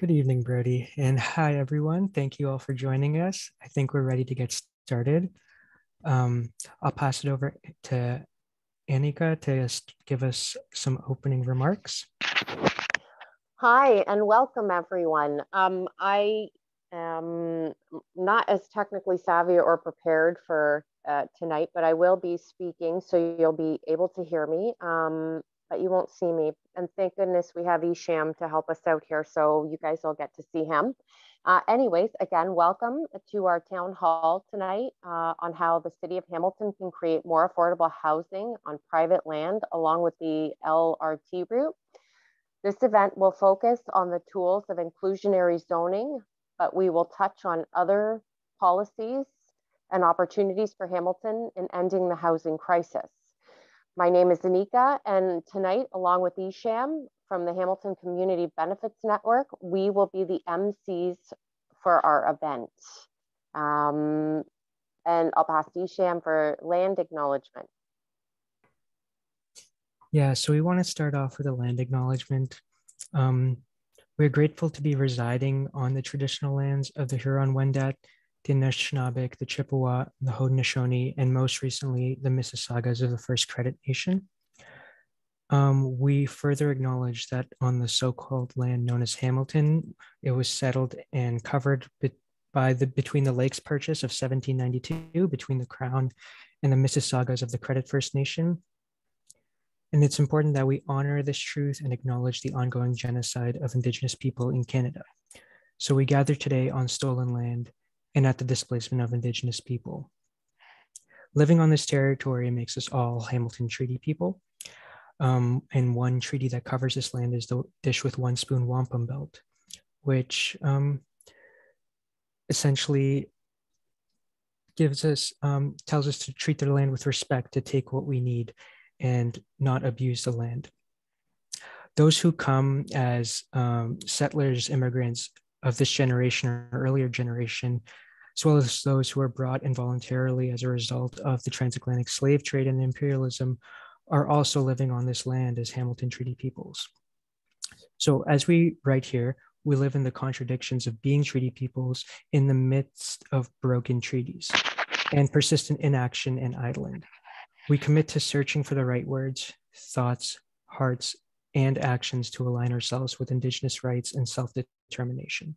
Good evening, Brody. And hi, everyone. Thank you all for joining us. I think we're ready to get started. Um, I'll pass it over to Annika to give us some opening remarks. Hi, and welcome, everyone. Um, I am not as technically savvy or prepared for uh, tonight, but I will be speaking, so you'll be able to hear me. Um, but you won't see me. And thank goodness we have Ishan to help us out here, so you guys will get to see him. Uh, anyways, again, welcome to our town hall tonight uh, on how the city of Hamilton can create more affordable housing on private land along with the LRT route. This event will focus on the tools of inclusionary zoning, but we will touch on other policies and opportunities for Hamilton in ending the housing crisis. My name is Anika, and tonight, along with Ishan from the Hamilton Community Benefits Network, we will be the MCs for our event. Um, and I'll pass to Ishan for land acknowledgement. Yeah, so we want to start off with a land acknowledgement. Um, we're grateful to be residing on the traditional lands of the Huron-Wendat the Anishinaabeg, the Chippewa, the Haudenosaunee, and most recently the Mississaugas of the First Credit Nation. Um, we further acknowledge that on the so-called land known as Hamilton, it was settled and covered by the between the Lakes Purchase of 1792 between the Crown and the Mississaugas of the Credit First Nation. And it's important that we honor this truth and acknowledge the ongoing genocide of Indigenous people in Canada. So we gather today on stolen land and at the displacement of Indigenous people. Living on this territory makes us all Hamilton Treaty people. Um, and one treaty that covers this land is the Dish with One Spoon Wampum Belt, which um, essentially gives us, um, tells us to treat their land with respect, to take what we need and not abuse the land. Those who come as um, settlers, immigrants, of this generation or earlier generation, as well as those who are brought involuntarily as a result of the transatlantic slave trade and imperialism, are also living on this land as Hamilton Treaty peoples. So, as we write here, we live in the contradictions of being treaty peoples in the midst of broken treaties and persistent inaction and idling. We commit to searching for the right words, thoughts, hearts, and actions to align ourselves with Indigenous rights and self determination.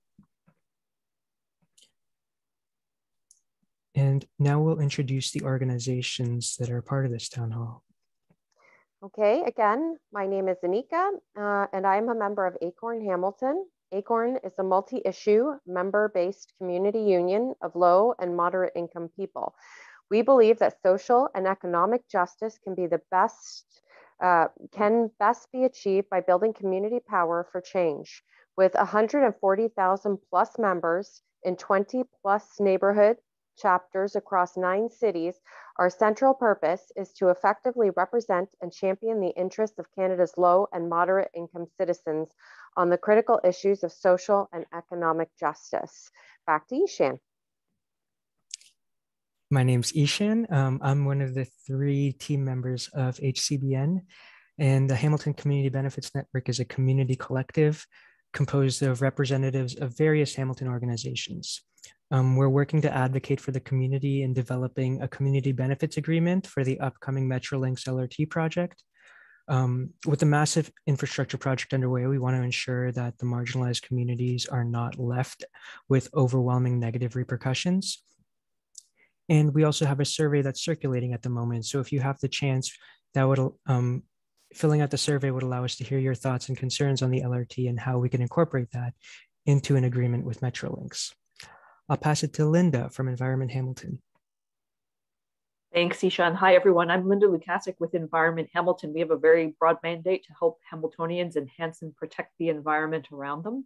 And now we'll introduce the organizations that are part of this town hall. Okay, again, my name is Anika, uh, and I am a member of Acorn Hamilton. Acorn is a multi issue, member based community union of low and moderate income people. We believe that social and economic justice can be the best uh, can best be achieved by building community power for change. With 140,000 plus members in 20 plus neighborhood chapters across nine cities, our central purpose is to effectively represent and champion the interests of Canada's low and moderate income citizens on the critical issues of social and economic justice. Back to Ishan. My name's Ishan. Um, I'm one of the three team members of HCBN, and the Hamilton Community Benefits Network is a community collective composed of representatives of various Hamilton organizations. Um, we're working to advocate for the community in developing a community benefits agreement for the upcoming Metrolinx LRT project. Um, with the massive infrastructure project underway, we want to ensure that the marginalized communities are not left with overwhelming negative repercussions. And we also have a survey that's circulating at the moment. So if you have the chance, that would um, filling out the survey would allow us to hear your thoughts and concerns on the LRT and how we can incorporate that into an agreement with Metrolinx. I'll pass it to Linda from Environment Hamilton. Thanks, Ishan. Hi, everyone. I'm Lynda Lukasik with Environment Hamilton. We have a very broad mandate to help Hamiltonians enhance and protect the environment around them.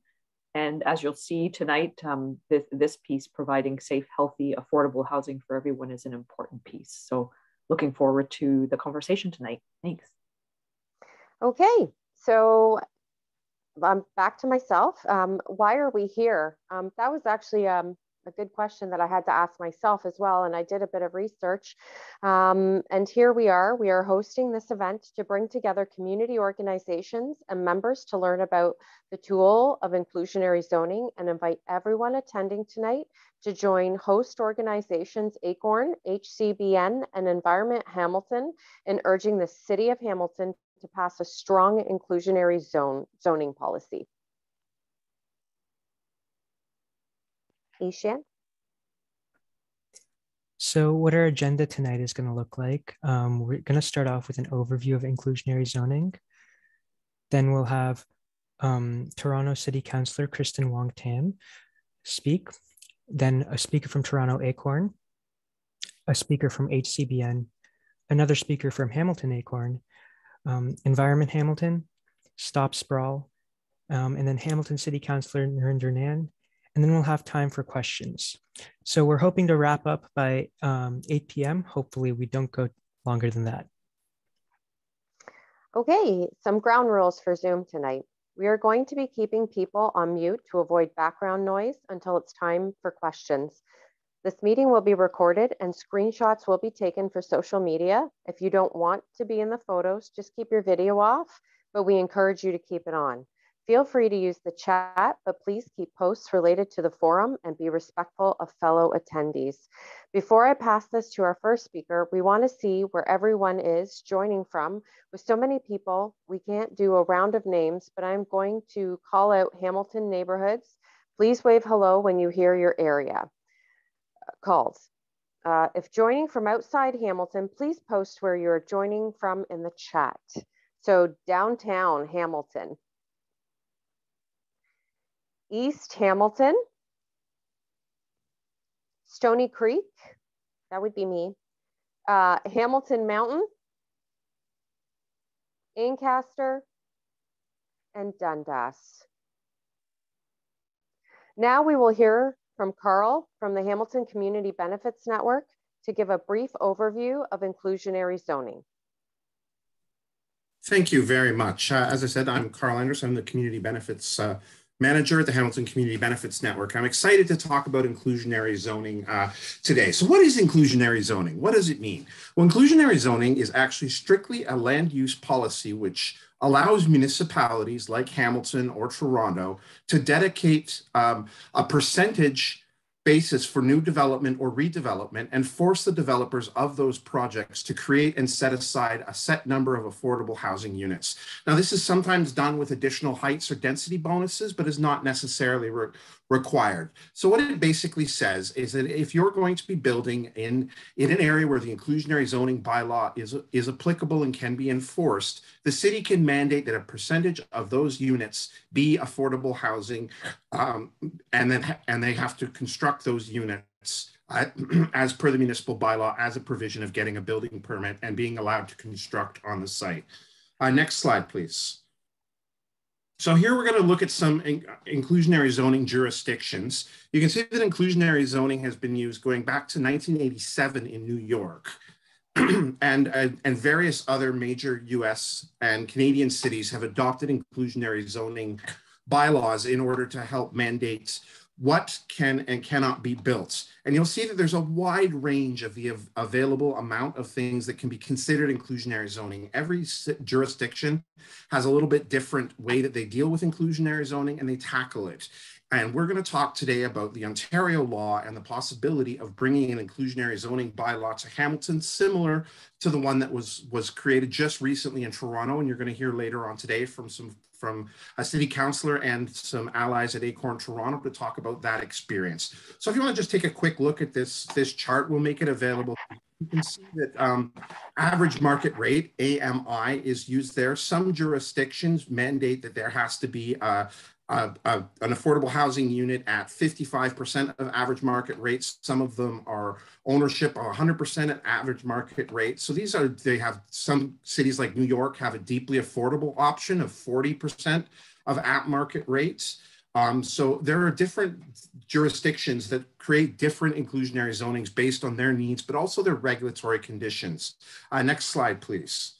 And as you'll see tonight, um, this, this piece, providing safe, healthy, affordable housing for everyone is an important piece. So looking forward to the conversation tonight. Thanks. Okay, so I'm back to myself. Um, why are we here? Um, that was actually um, a good question that I had to ask myself as well. And I did a bit of research. Um, and here we are. We are hosting this event to bring together community organizations and members to learn about the tool of inclusionary zoning and invite everyone attending tonight to join host organizations ACORN, HCBN, and Environment Hamilton in urging the City of Hamilton to pass a strong inclusionary zone zoning policy. So what our agenda tonight is going to look like, um, we're going to start off with an overview of inclusionary zoning. Then we'll have um, Toronto City Councillor Kristyn Wong Tam speak, then a speaker from Toronto Acorn, a speaker from HCBN, another speaker from Hamilton Acorn, um, Environment Hamilton, Stop Sprawl, um, and then Hamilton City Councillor Nrinder Nann, and then we'll have time for questions. So we're hoping to wrap up by um, 8 p.m. Hopefully we don't go longer than that. Okay, some ground rules for Zoom tonight. We are going to be keeping people on mute to avoid background noise until it's time for questions. This meeting will be recorded and screenshots will be taken for social media. If you don't want to be in the photos, just keep your video off, but we encourage you to keep it on. Feel free to use the chat, but please keep posts related to the forum and be respectful of fellow attendees. Before I pass this to our first speaker, we want to see where everyone is joining from. With so many people, we can't do a round of names, but I'm going to call out Hamilton neighborhoods. Please wave hello when you hear your area uh, called. Uh, if joining from outside Hamilton, please post where you're joining from in the chat. So downtown Hamilton, East Hamilton, Stoney Creek, that would be me, uh, Hamilton Mountain, Ancaster, and Dundas. Now we will hear from Carl from the Hamilton Community Benefits Network to give a brief overview of inclusionary zoning. Thank you very much. Uh, as I said, I'm Carl Anderson. I'm the Community Benefits uh, manager at the Hamilton Community Benefits Network. I'm excited to talk about inclusionary zoning uh, today. So what is inclusionary zoning? What does it mean? Well, inclusionary zoning is actually strictly a land use policy which allows municipalities like Hamilton or Toronto to dedicate um, a percentage basis for new development or redevelopment and force the developers of those projects to create and set aside a set number of affordable housing units. Now, this is sometimes done with additional heights or density bonuses, but is not necessarily re required. So what it basically says is that if you're going to be building in, in an area where the inclusionary zoning bylaw is, is applicable and can be enforced, the city can mandate that a percentage of those units be affordable housing um, and then and they have to construct those units uh, as per the municipal bylaw as a provision of getting a building permit and being allowed to construct on the site. Uh, next slide, please. So here we're going to look at some in inclusionary zoning jurisdictions. You can see that inclusionary zoning has been used going back to 1987 in New York. and, uh, and various other major US and Canadian cities have adopted inclusionary zoning bylaws in order to help mandate what can and cannot be built. And you'll see that there's a wide range of the av available amount of things that can be considered inclusionary zoning. Every jurisdiction has a little bit different way that they deal with inclusionary zoning and they tackle it. And we're going to talk today about the Ontario law and the possibility of bringing an inclusionary zoning bylaw to Hamilton, similar to the one that was, was created just recently in Toronto. And you're going to hear later on today from some from a city councilor and some allies at Acorn Toronto to talk about that experience. So if you want to just take a quick look at this, this chart, we'll make it available. You can see that um, average market rate, AMI, is used there. Some jurisdictions mandate that there has to be a, a, a, an affordable housing unit at 55% of average market rates. Some of them are ownership 100% at average market rate. So these are, they have some cities like New York have a deeply affordable option of 40% of at market rates. Um, so there are different jurisdictions that create different inclusionary zonings based on their needs, but also their regulatory conditions. Uh, next slide, please.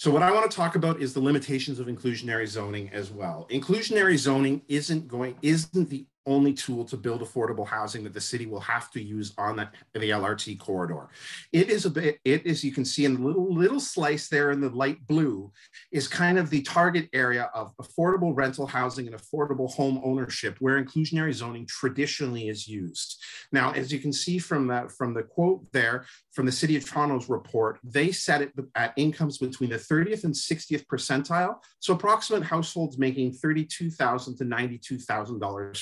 So what I want to talk about is the limitations of inclusionary zoning as well. Inclusionary zoning isn't going isn't the only tool to build affordable housing that the city will have to use on the, the LRT corridor. It is a bit, it is, you can see in the little, little slice there in the light blue, is kind of the target area of affordable rental housing and affordable home ownership where inclusionary zoning traditionally is used. Now, as you can see from that, from the quote there, from the City of Toronto's report, they set it at incomes between the 30th and 60th percentile. So approximate households making 32,000 to $92,000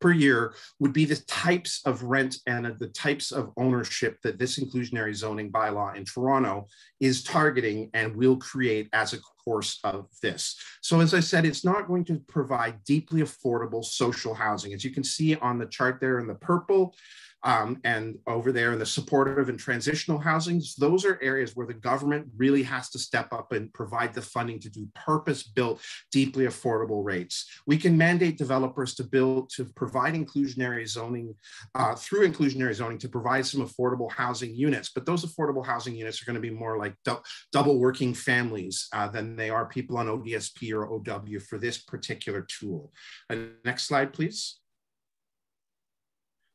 per year would be the types of rent and the types of ownership that this inclusionary zoning bylaw in Toronto is targeting and will create as a course of this. So as I said, it's not going to provide deeply affordable social housing. As you can see on the chart there in the purple, um, and over there in the supportive and transitional housings, those are areas where the government really has to step up and provide the funding to do purpose-built, deeply affordable rates. We can mandate developers to build, to provide inclusionary zoning, uh, through inclusionary zoning to provide some affordable housing units, but those affordable housing units are gonna be more like double working families uh, than they are people on ODSP or OW for this particular tool. Uh, next slide, please.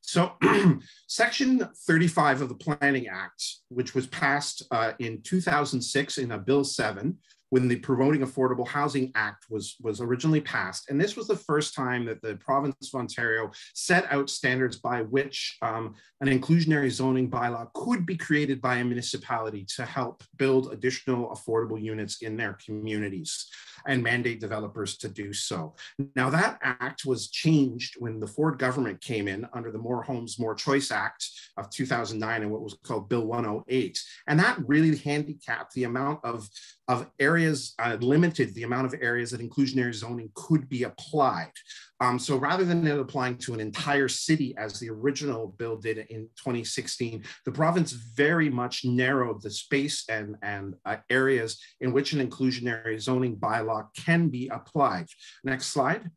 So section 35 of the Planning Act, which was passed uh, in 2006 in a Bill 7, when the Promoting Affordable Housing Act was, was originally passed. And this was the first time that the province of Ontario set out standards by which um, an inclusionary zoning bylaw could be created by a municipality to help build additional affordable units in their communities and mandate developers to do so. Now that act was changed when the Ford government came in under the More Homes, More Choice Act of 2009 and what was called Bill 108. And that really handicapped the amount of of areas, uh, limited the amount of areas that inclusionary zoning could be applied. Um, so rather than it applying to an entire city as the original bill did in 2016, the province very much narrowed the space and, and uh, areas in which an inclusionary zoning bylaw can be applied. Next slide.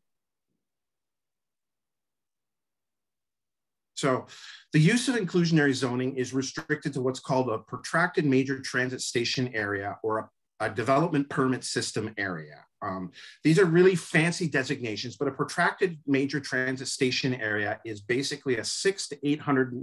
So the use of inclusionary zoning is restricted to what's called a protracted major transit station area or a a development permit system area. Um, these are really fancy designations, but a protracted major transit station area is basically a six to 800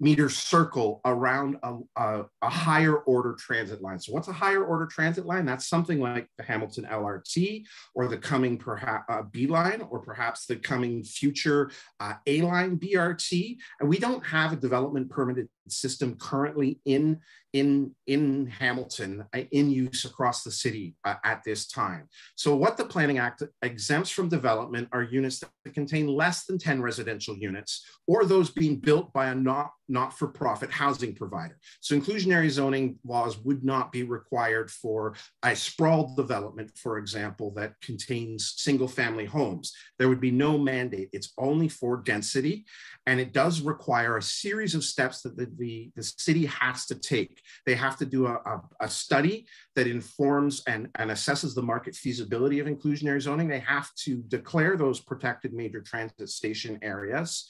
meter circle around a, a, a, higher order transit line. So what's a higher order transit line? That's something like the Hamilton LRT or the coming perhaps uh, B line or perhaps the coming future uh, A line BRT. And we don't have a development permitted system currently in in in Hamilton uh, in use across the city uh, at this time. So what the Planning Act exempts from development are units that contain less than 10 residential units or those being built by a not not-for-profit housing provider. So inclusionary zoning laws would not be required for a sprawled development, for example, that contains single-family homes. There would be no mandate. It's only for density, and it does require a series of steps that the, the, the city has to take. They have to do a, a, a study that informs and, and assesses the market feasibility of inclusionary zoning. They have to declare those protected major transit station areas.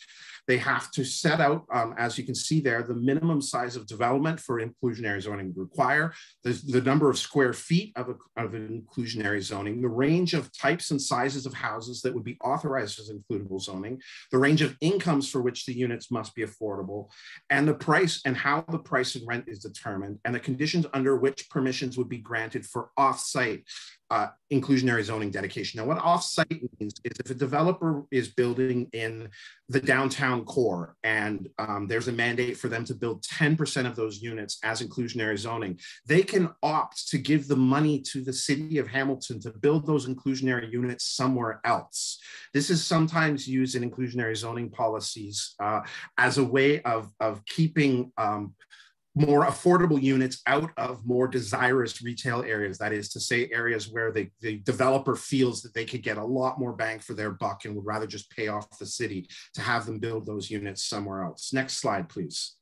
They have to set out, um, as you can see there, the minimum size of development for inclusionary zoning require, the, the number of square feet of, a, of inclusionary zoning, the range of types and sizes of houses that would be authorized as includable zoning, the range of incomes for which the units must be affordable, and the price and how the price and rent is determined, and the conditions under which permissions would be granted for off-site uh, inclusionary zoning dedication. Now, what offsite means is if a developer is building in the downtown core and um, there's a mandate for them to build 10% of those units as inclusionary zoning, they can opt to give the money to the city of Hamilton to build those inclusionary units somewhere else. This is sometimes used in inclusionary zoning policies uh, as a way of, of keeping um, more affordable units out of more desirous retail areas. That is to say, areas where the, the developer feels that they could get a lot more bang for their buck and would rather just pay off the city to have them build those units somewhere else. Next slide, please.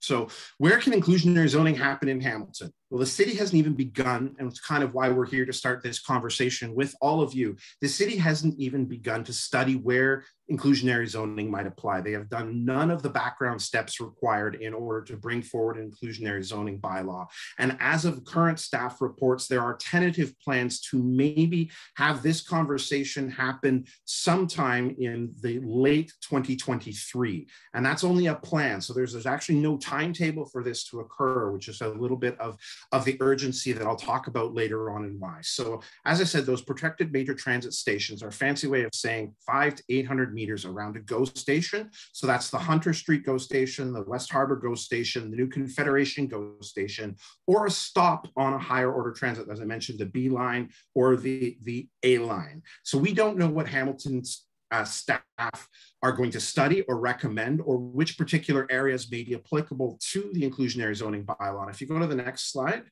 So where can inclusionary zoning happen in Hamilton? Well, the city hasn't even begun, and it's kind of why we're here to start this conversation with all of you. The city hasn't even begun to study where inclusionary zoning might apply. They have done none of the background steps required in order to bring forward inclusionary zoning bylaw. And as of current staff reports, there are tentative plans to maybe have this conversation happen sometime in the late 2023. And that's only a plan. So there's, there's actually no timetable for this to occur, which is a little bit of, of the urgency that I'll talk about later on and why. So as I said, those protected major transit stations are a fancy way of saying five to 800 meters around a GO station. So that's the Hunter Street GO station, the West Harbor GO station, the New Confederation GO station, or a stop on a higher order transit, as I mentioned, the B line or the, the A line. So we don't know what Hamilton's uh, staff are going to study or recommend or which particular areas may be applicable to the inclusionary zoning bylaw. And if you go to the next slide,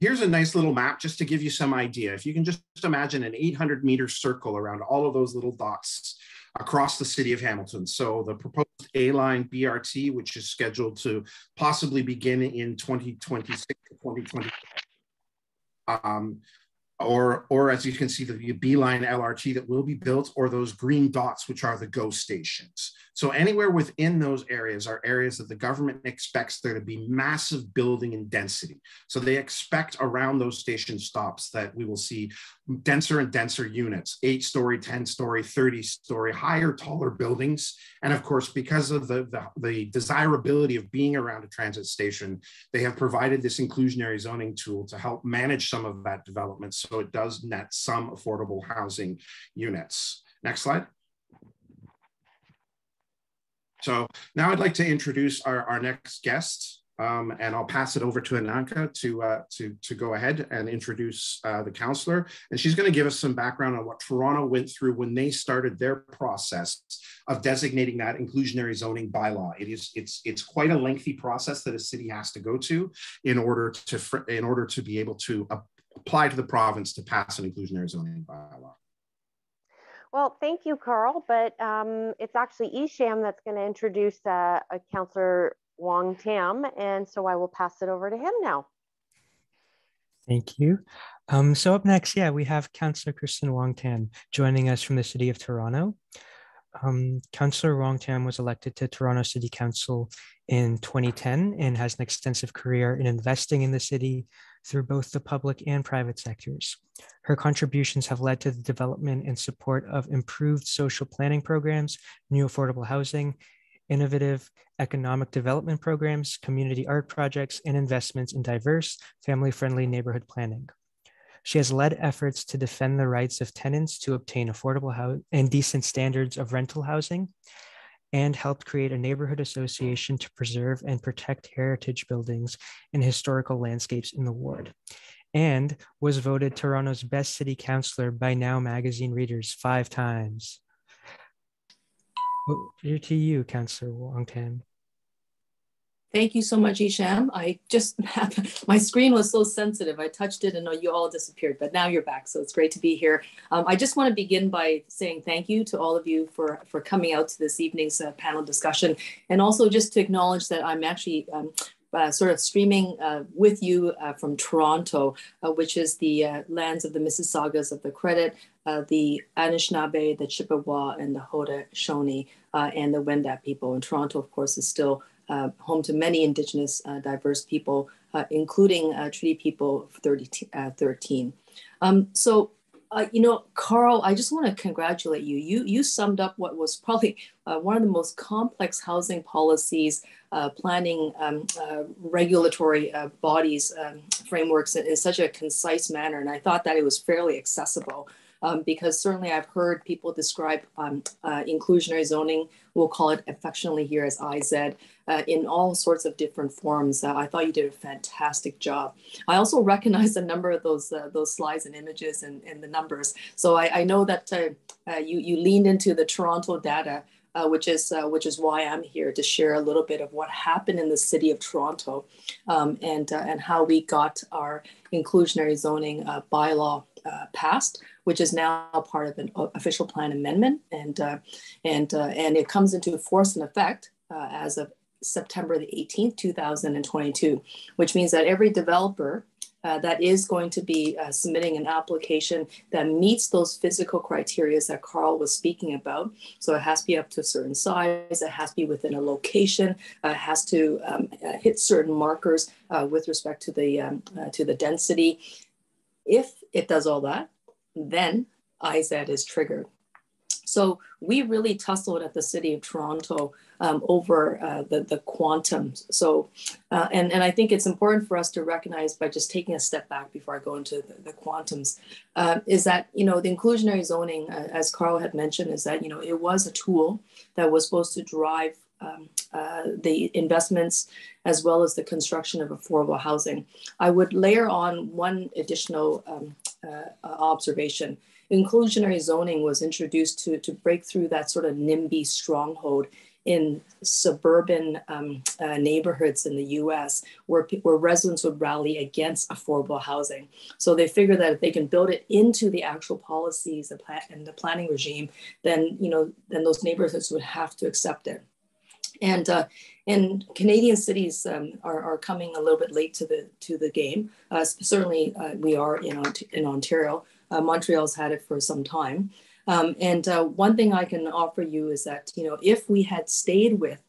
Here's a nice little map just to give you some idea. If you can just imagine an 800 meter circle around all of those little dots across the city of Hamilton. So the proposed A-line BRT, which is scheduled to possibly begin in 2026 or 2020. Um, or, or as you can see, the B-line LRT that will be built, or those green dots, which are the GO stations. So anywhere within those areas are areas that the government expects there to be massive building and density. So they expect around those station stops that we will see denser and denser units, eight story, 10 story, 30 story, higher, taller buildings. And of course, because of the, the, the desirability of being around a transit station, they have provided this inclusionary zoning tool to help manage some of that development. So it does net some affordable housing units. Next slide. So now I'd like to introduce our, our next guest, um, and I'll pass it over to Ananka to, uh, to, to go ahead and introduce uh, the counselor. And she's gonna give us some background on what Toronto went through when they started their process of designating that inclusionary zoning bylaw. It is, it's, it's quite a lengthy process that a city has to go to in order to, in order to be able to apply to the province to pass an inclusionary zoning bylaw. Well, thank you, Carl, but um, it's actually Ishan that's going to introduce uh, a Councillor Wong Tam, and so I will pass it over to him now. Thank you. Um, so up next, yeah, we have Councillor Kristyn Wong Tam joining us from the City of Toronto. Um, Councillor Wong Tam was elected to Toronto City Council in 2010 and has an extensive career in investing in the city through both the public and private sectors. Her contributions have led to the development and support of improved social planning programs, new affordable housing, innovative economic development programs, community art projects, and investments in diverse, family friendly neighborhood planning. She has led efforts to defend the rights of tenants to obtain affordable housing and decent standards of rental housing, and helped create a neighborhood association to preserve and protect heritage buildings and historical landscapes in the ward, and was voted Toronto's best city councillor by Now magazine readers five times. To you, Councillor Wong Tam. Thank you so much, Ishan. I just my screen was so sensitive. I touched it and you all disappeared, but now you're back. So it's great to be here. Um, I just want to begin by saying thank you to all of you for, for coming out to this evening's uh, panel discussion. And also just to acknowledge that I'm actually um, uh, sort of streaming uh, with you uh, from Toronto, uh, which is the uh, lands of the Mississaugas of the Credit, uh, the Anishinaabe, the Chippewa, and the Haudenosaunee, and the Wendat people. And Toronto, of course, is still home to many indigenous diverse people, including Treaty People 30, uh, 13. Um, so, uh, you know, Carl, I just want to congratulate you. You you summed up what was probably one of the most complex housing policies, planning, um, regulatory bodies, um, frameworks in, in such a concise manner, and I thought that it was fairly accessible um, because certainly I've heard people describe um, uh, inclusionary zoning, we'll call it affectionately here as IZ, uh, in all sorts of different forms. Uh, I thought you did a fantastic job. I also recognize a number of those uh, those slides and images and, and the numbers. So I, I know that uh, uh, you, you leaned into the Toronto data uh, which is uh, which is why I'm here to share a little bit of what happened in the city of Toronto, um, and uh, and how we got our inclusionary zoning bylaw passed, which is now part of an official plan amendment, and uh, and uh, and it comes into force and effect uh, as of September the 18th, 2022, which means that every developer uh, that is going to be uh, submitting an application that meets those physical criteria that Carl was speaking about. So it has to be up to a certain size, it has to be within a location, uh, it has to um, uh, hit certain markers uh, with respect to the, um, uh, to the density. If it does all that, then IZ is triggered. So we really tussled at the City of Toronto um, over uh, the, the quantums. So, uh, and, and I think it's important for us to recognize by just taking a step back before I go into the, the quantums, uh, is that, you know, the inclusionary zoning, uh, as Carl had mentioned, is that, you know, it was a tool that was supposed to drive um, uh, the investments as well as the construction of affordable housing. I would layer on one additional um, uh, observation inclusionary zoning was introduced to, to break through that sort of NIMBY stronghold in suburban um, uh, neighborhoods in the US where, where residents would rally against affordable housing. So they figure that if they can build it into the actual policies and the planning regime, then, you know, then those neighborhoods would have to accept it. And uh, and Canadian cities um, are, are coming a little bit late to the to the game. Uh, certainly, uh, we are in in Ontario, uh, Montreal's had it for some time. Um, and uh, one thing I can offer you is that, you know, if we had stayed with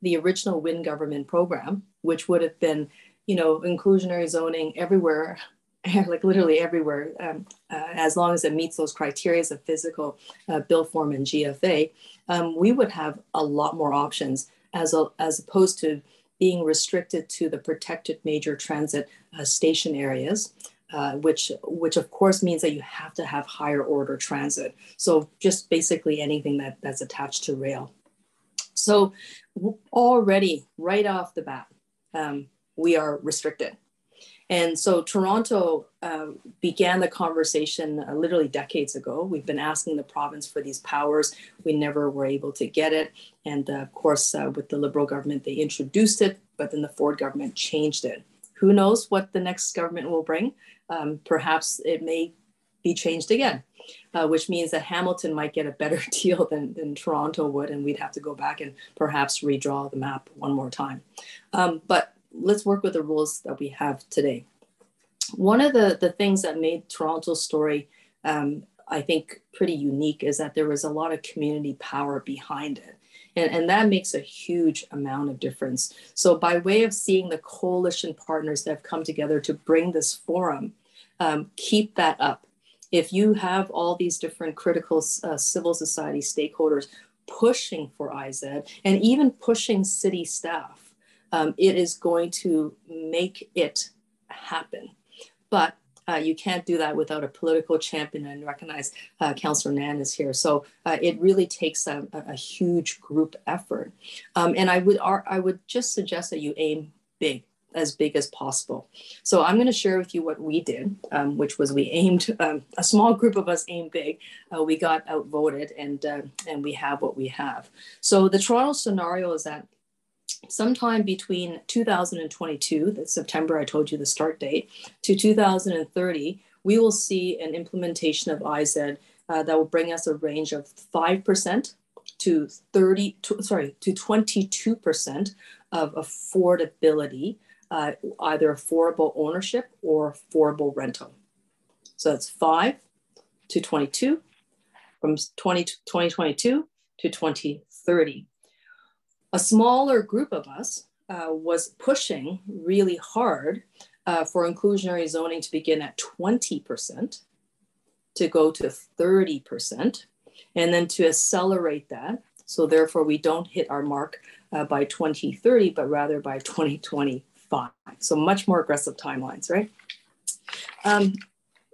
the original Wynne government program, which would have been, you know, inclusionary zoning everywhere, like literally everywhere, um, uh, as long as it meets those criteria of physical, built form, and GFA, um, we would have a lot more options as, a, as opposed to being restricted to the protected major transit uh, station areas uh, which which of course means that you have to have higher order transit. So just basically anything that, that's attached to rail. So already right off the bat, um, we are restricted. And so Toronto uh, began the conversation uh, literally decades ago. We've been asking the province for these powers. We never were able to get it. And uh, of course, uh, with the Liberal government, they introduced it, but then the Ford government changed it. Who knows what the next government will bring? um, perhaps it may be changed again, uh, which means that Hamilton might get a better deal than, than Toronto would, and we'd have to go back and perhaps redraw the map one more time. Um, but let's work with the rules that we have today. One of the, the things that made Toronto's story, um, I think, pretty unique is that there was a lot of community power behind it. And, and that makes a huge amount of difference. So, by way of seeing the coalition partners that have come together to bring this forum, um, keep that up. If you have all these different critical uh, civil society stakeholders pushing for IZ and even pushing city staff, um, it is going to make it happen. But uh, you can't do that without a political champion and recognize uh, Councillor Nann is here. So uh, it really takes a, a huge group effort. Um, and I would, I would just suggest that you aim big as big as possible. So I'm going to share with you what we did, um, which was we aimed um, a small group of us aimed big. Uh, we got outvoted, and uh, and we have what we have. So the Toronto scenario is that sometime between 2022, that's September, I told you the start date, to 2030, we will see an implementation of IZ uh, that will bring us a range of 5% to 30, to, sorry, to 22% of affordability, uh, either affordable ownership or affordable rental. So that's 5 to 22, from 20, 2022 to 2030 a smaller group of us uh, was pushing really hard uh, for inclusionary zoning to begin at 20%, to go to 30%, and then to accelerate that. So, therefore, we don't hit our mark uh, by 2030, but rather by 2025. So, much more aggressive timelines, right? Um,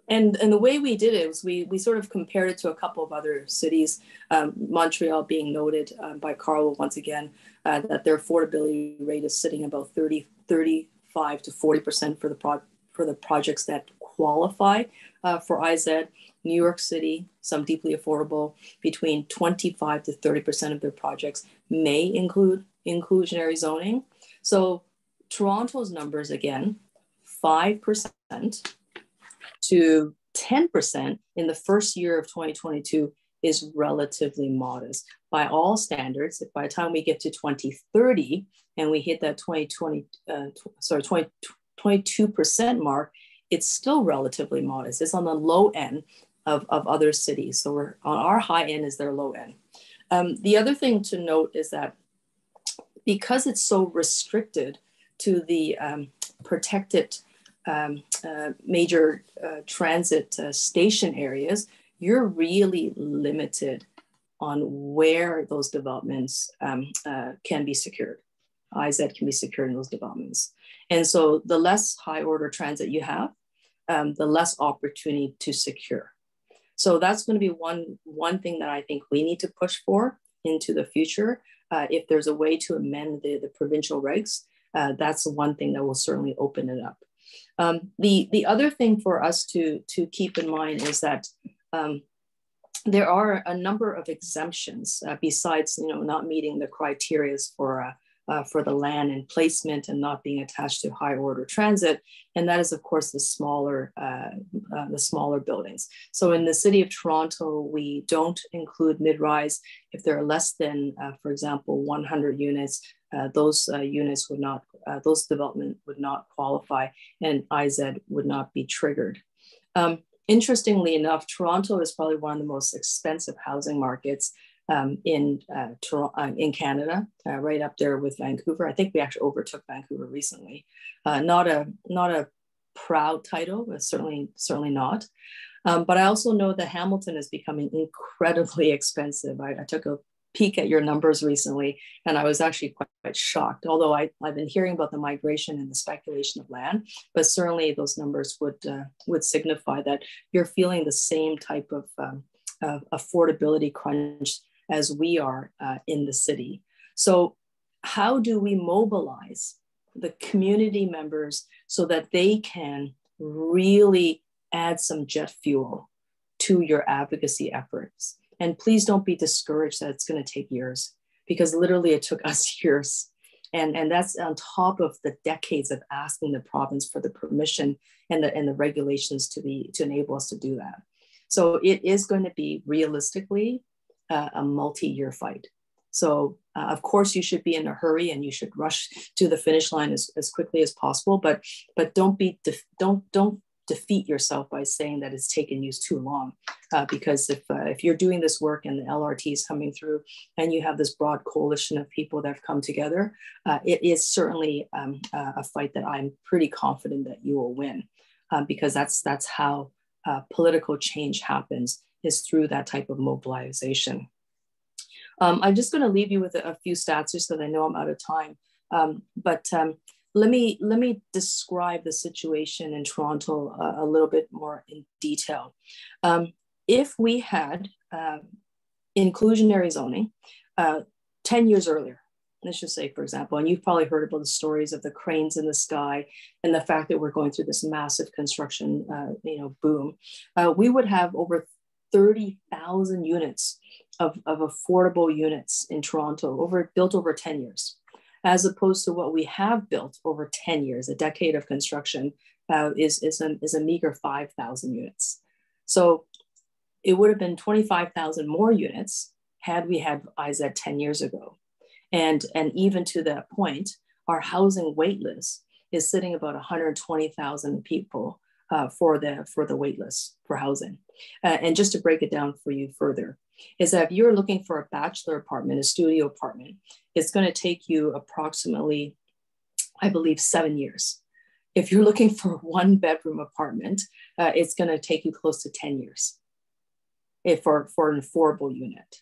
and and the way we did it was we we sort of compared it to a couple of other cities, um, Montreal being noted um, by Carl once again uh, that their affordability rate is sitting about 30 35 to 40 percent for the pro- for the projects that qualify uh, for IZ. New York City, some deeply affordable, between 25 to 30 percent of their projects may include inclusionary zoning. So Toronto's numbers again, five percent to 10% in the first year of 2022 is relatively modest. By all standards, if by the time we get to 2030 and we hit that 2020, uh, sorry, 20, 22% mark, it's still relatively modest. It's on the low end of, of other cities. So we're on our high end is their low end. Um, the other thing to note is that because it's so restricted to the um, protected um, uh, major uh, transit uh, station areas, you're really limited on where those developments um, uh, can be secured. IZ can be secured in those developments. And so the less high order transit you have, um, the less opportunity to secure. So that's going to be one, one thing that I think we need to push for into the future. Uh, if there's a way to amend the, the provincial regs, uh, that's one thing that will certainly open it up. Um, the, the other thing for us to, to keep in mind is that um, there are a number of exemptions uh, besides you know, not meeting the criteria for uh, uh, for the land and placement and not being attached to high order transit. And that is of course the smaller, uh, uh, the smaller buildings. So in the city of Toronto, we don't include mid-rise. If there are less than, uh, for example, 100 units, uh, those uh, units would not, those development would not qualify and IZ would not be triggered. Um, interestingly enough, Toronto is probably one of the most expensive housing markets um, in uh, uh, in Canada, uh, right up there with Vancouver. I think we actually overtook Vancouver recently. Uh, not a not a proud title, but certainly certainly not. Um, but I also know that Hamilton is becoming incredibly expensive. I, I, took a peek at your numbers recently, and I was actually quite, quite shocked. Although I, have been hearing about the migration and the speculation of land, but certainly those numbers would uh, would signify that you're feeling the same type of um, affordability crunch as we are uh, in the city. So, how do we mobilize the community members so that they can really add some jet fuel to your advocacy efforts? And please don't be discouraged that it's going to take years because literally it took us years. And, and that's on top of the decades of asking the province for the permission and the, and the regulations to, be, to enable us to do that. So it is going to be realistically uh, a multi-year fight. So uh, of course you should be in a hurry and you should rush to the finish line as, as quickly as possible, but but don't be don't don't defeat yourself by saying that it's taken you too long. Uh, because if uh, if you're doing this work and the LRT is coming through and you have this broad coalition of people that have come together, uh, it is certainly um, a fight that I'm pretty confident that you will win, um, because that's that's how uh, political change happens is through that type of mobilization. Um, I'm just going to leave you with a, few stats just so that I know I'm out of time. Um, but um, let me let me describe the situation in Toronto uh, a little bit more in detail. Um, if we had uh, inclusionary zoning uh, 10 years earlier, let's just say, for example, and you've probably heard about the stories of the cranes in the sky and the fact that we're going through this massive construction, uh, you know, boom. Uh, we would have over 30,000 units of, of affordable units in Toronto over built over 10 years, as opposed to what we have built over 10 years, a decade of construction uh, is, is, a, is a meager 5,000 units. So it would have been 25,000 more units had we had IZ 10 years ago. And, and even to that point, our housing waitlist is sitting about 120,000 people uh, for the for the waitlist for housing. Uh, and just to break it down for you further, is that if you're looking for a bachelor apartment, a studio apartment, it's going to take you approximately, I believe, seven years. If you're looking for one bedroom apartment, uh, it's going to take you close to 10 years if for, for an affordable unit.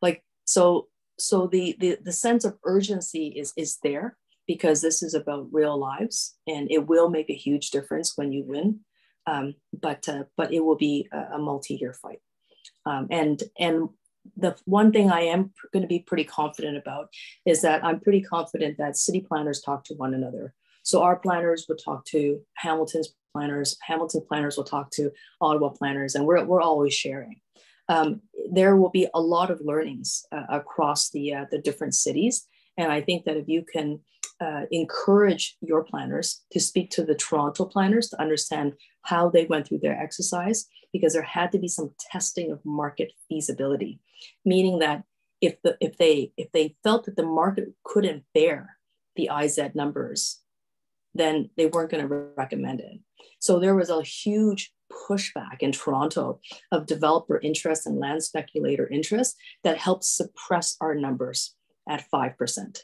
Like, so, so the, the, the sense of urgency is, is there because this is about real lives and it will make a huge difference when you win. Um, but uh, but it will be a, a multi-year fight. Um, and and the one thing I am going to be pretty confident about is that I'm pretty confident that city planners talk to one another. So our planners would talk to Hamilton's planners, Hamilton planners will talk to Ottawa planners, and we're, we're always sharing. Um, there will be a lot of learnings uh, across the, uh, the different cities. And I think that if you can uh, encourage your planners to speak to the Toronto planners to understand how they went through their exercise because there had to be some testing of market feasibility, meaning that if the if they if they felt that the market couldn't bear the IZ numbers, then they weren't going to recommend it. So there was a huge pushback in Toronto of developer interest and land speculator interest that helped suppress our numbers at 5%.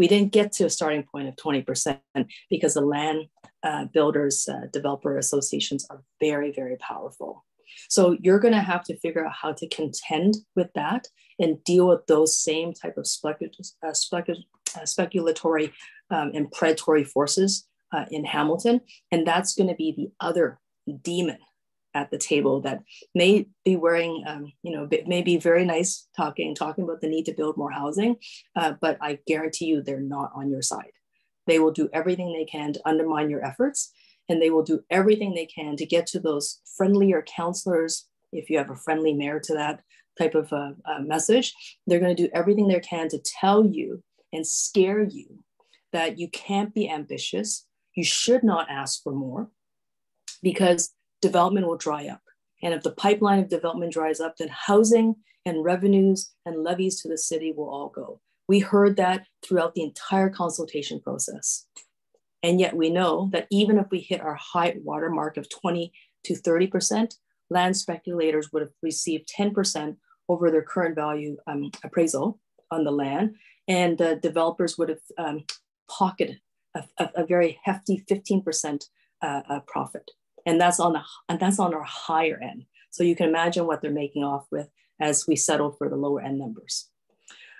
We didn't get to a starting point of 20% because the land uh, builders, uh, developer associations are very, very powerful. So you're going to have to figure out how to contend with that and deal with those same type of specul- uh, uh, speculatory um, and predatory forces uh, in Hamilton. And that's going to be the other demon at the table that may be wearing, um, you know, may be very nice talking, talking about the need to build more housing, uh, but I guarantee you they're not on your side. They will do everything they can to undermine your efforts, and they will do everything they can to get to those friendlier counselors. If you have a friendly mayor to that type of uh, uh, message, they're going to do everything they can to tell you and scare you that you can't be ambitious. You should not ask for more because development will dry up. And if the pipeline of development dries up, then housing and revenues and levies to the city will all go. We heard that throughout the entire consultation process. And yet we know that even if we hit our high watermark of 20 to 30%, land speculators would have received 10% over their current value um, appraisal on the land. And the developers would have um, pocketed a, a, a, very hefty 15% uh, uh, profit and that's on the and that's on our higher end. So you can imagine what they're making off with as we settle for the lower end numbers.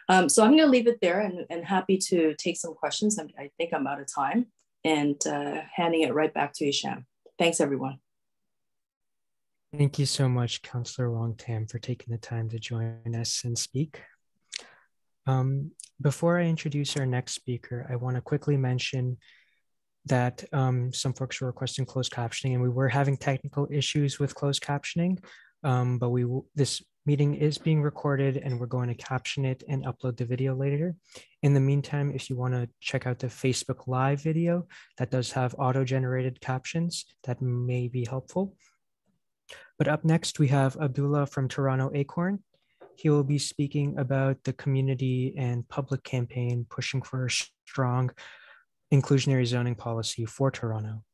Um, so I'm going to leave it there and, and happy to take some questions. I, I think I'm out of time and uh, handing it right back to Ishan. Thanks, everyone. Thank you so much, Councillor Wong Tam, for taking the time to join us and speak. Um, before I introduce our next speaker, I want to quickly mention that um, some folks were requesting closed captioning, and we were having technical issues with closed captioning. Um, but we this meeting is being recorded, and we're going to caption it and upload the video later. In the meantime, if you want to check out the Facebook Live video, that does have auto-generated captions that may be helpful. But up next, we have Abdullah from Toronto Acorn. He will be speaking about the community and public campaign pushing for a strong inclusionary zoning policy for Toronto.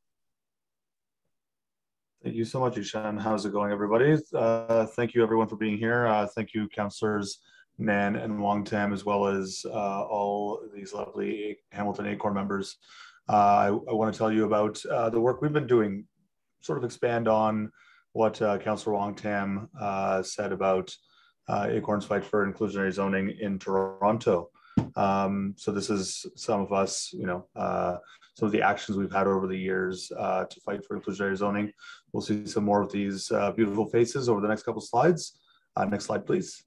Thank you so much, Ishan. How's it going, everybody? Uh, thank you, everyone, for being here. Uh, thank you, councillors Nann and Wong Tam, as well as uh, all these lovely Hamilton Acorn members. Uh, I, I want to tell you about uh, the work we've been doing, sort of expand on what uh, Councillor Wong Tam said about Acorn's fight for inclusionary zoning in Toronto. Um, so this is some of us, you know, uh, some of the actions we've had over the years uh, to fight for inclusionary zoning. We'll see some more of these uh, beautiful faces over the next couple slides. Uh, next slide, please.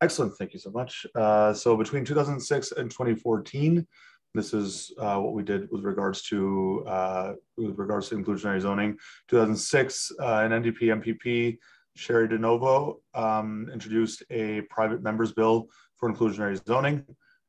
Excellent, thank you so much. Uh, so between 2006 and 2014, this is uh, what we did with regards to with regards to inclusionary zoning. 2006, an NDP MPP Cheri DiNovo um, introduced a private members bill for inclusionary zoning.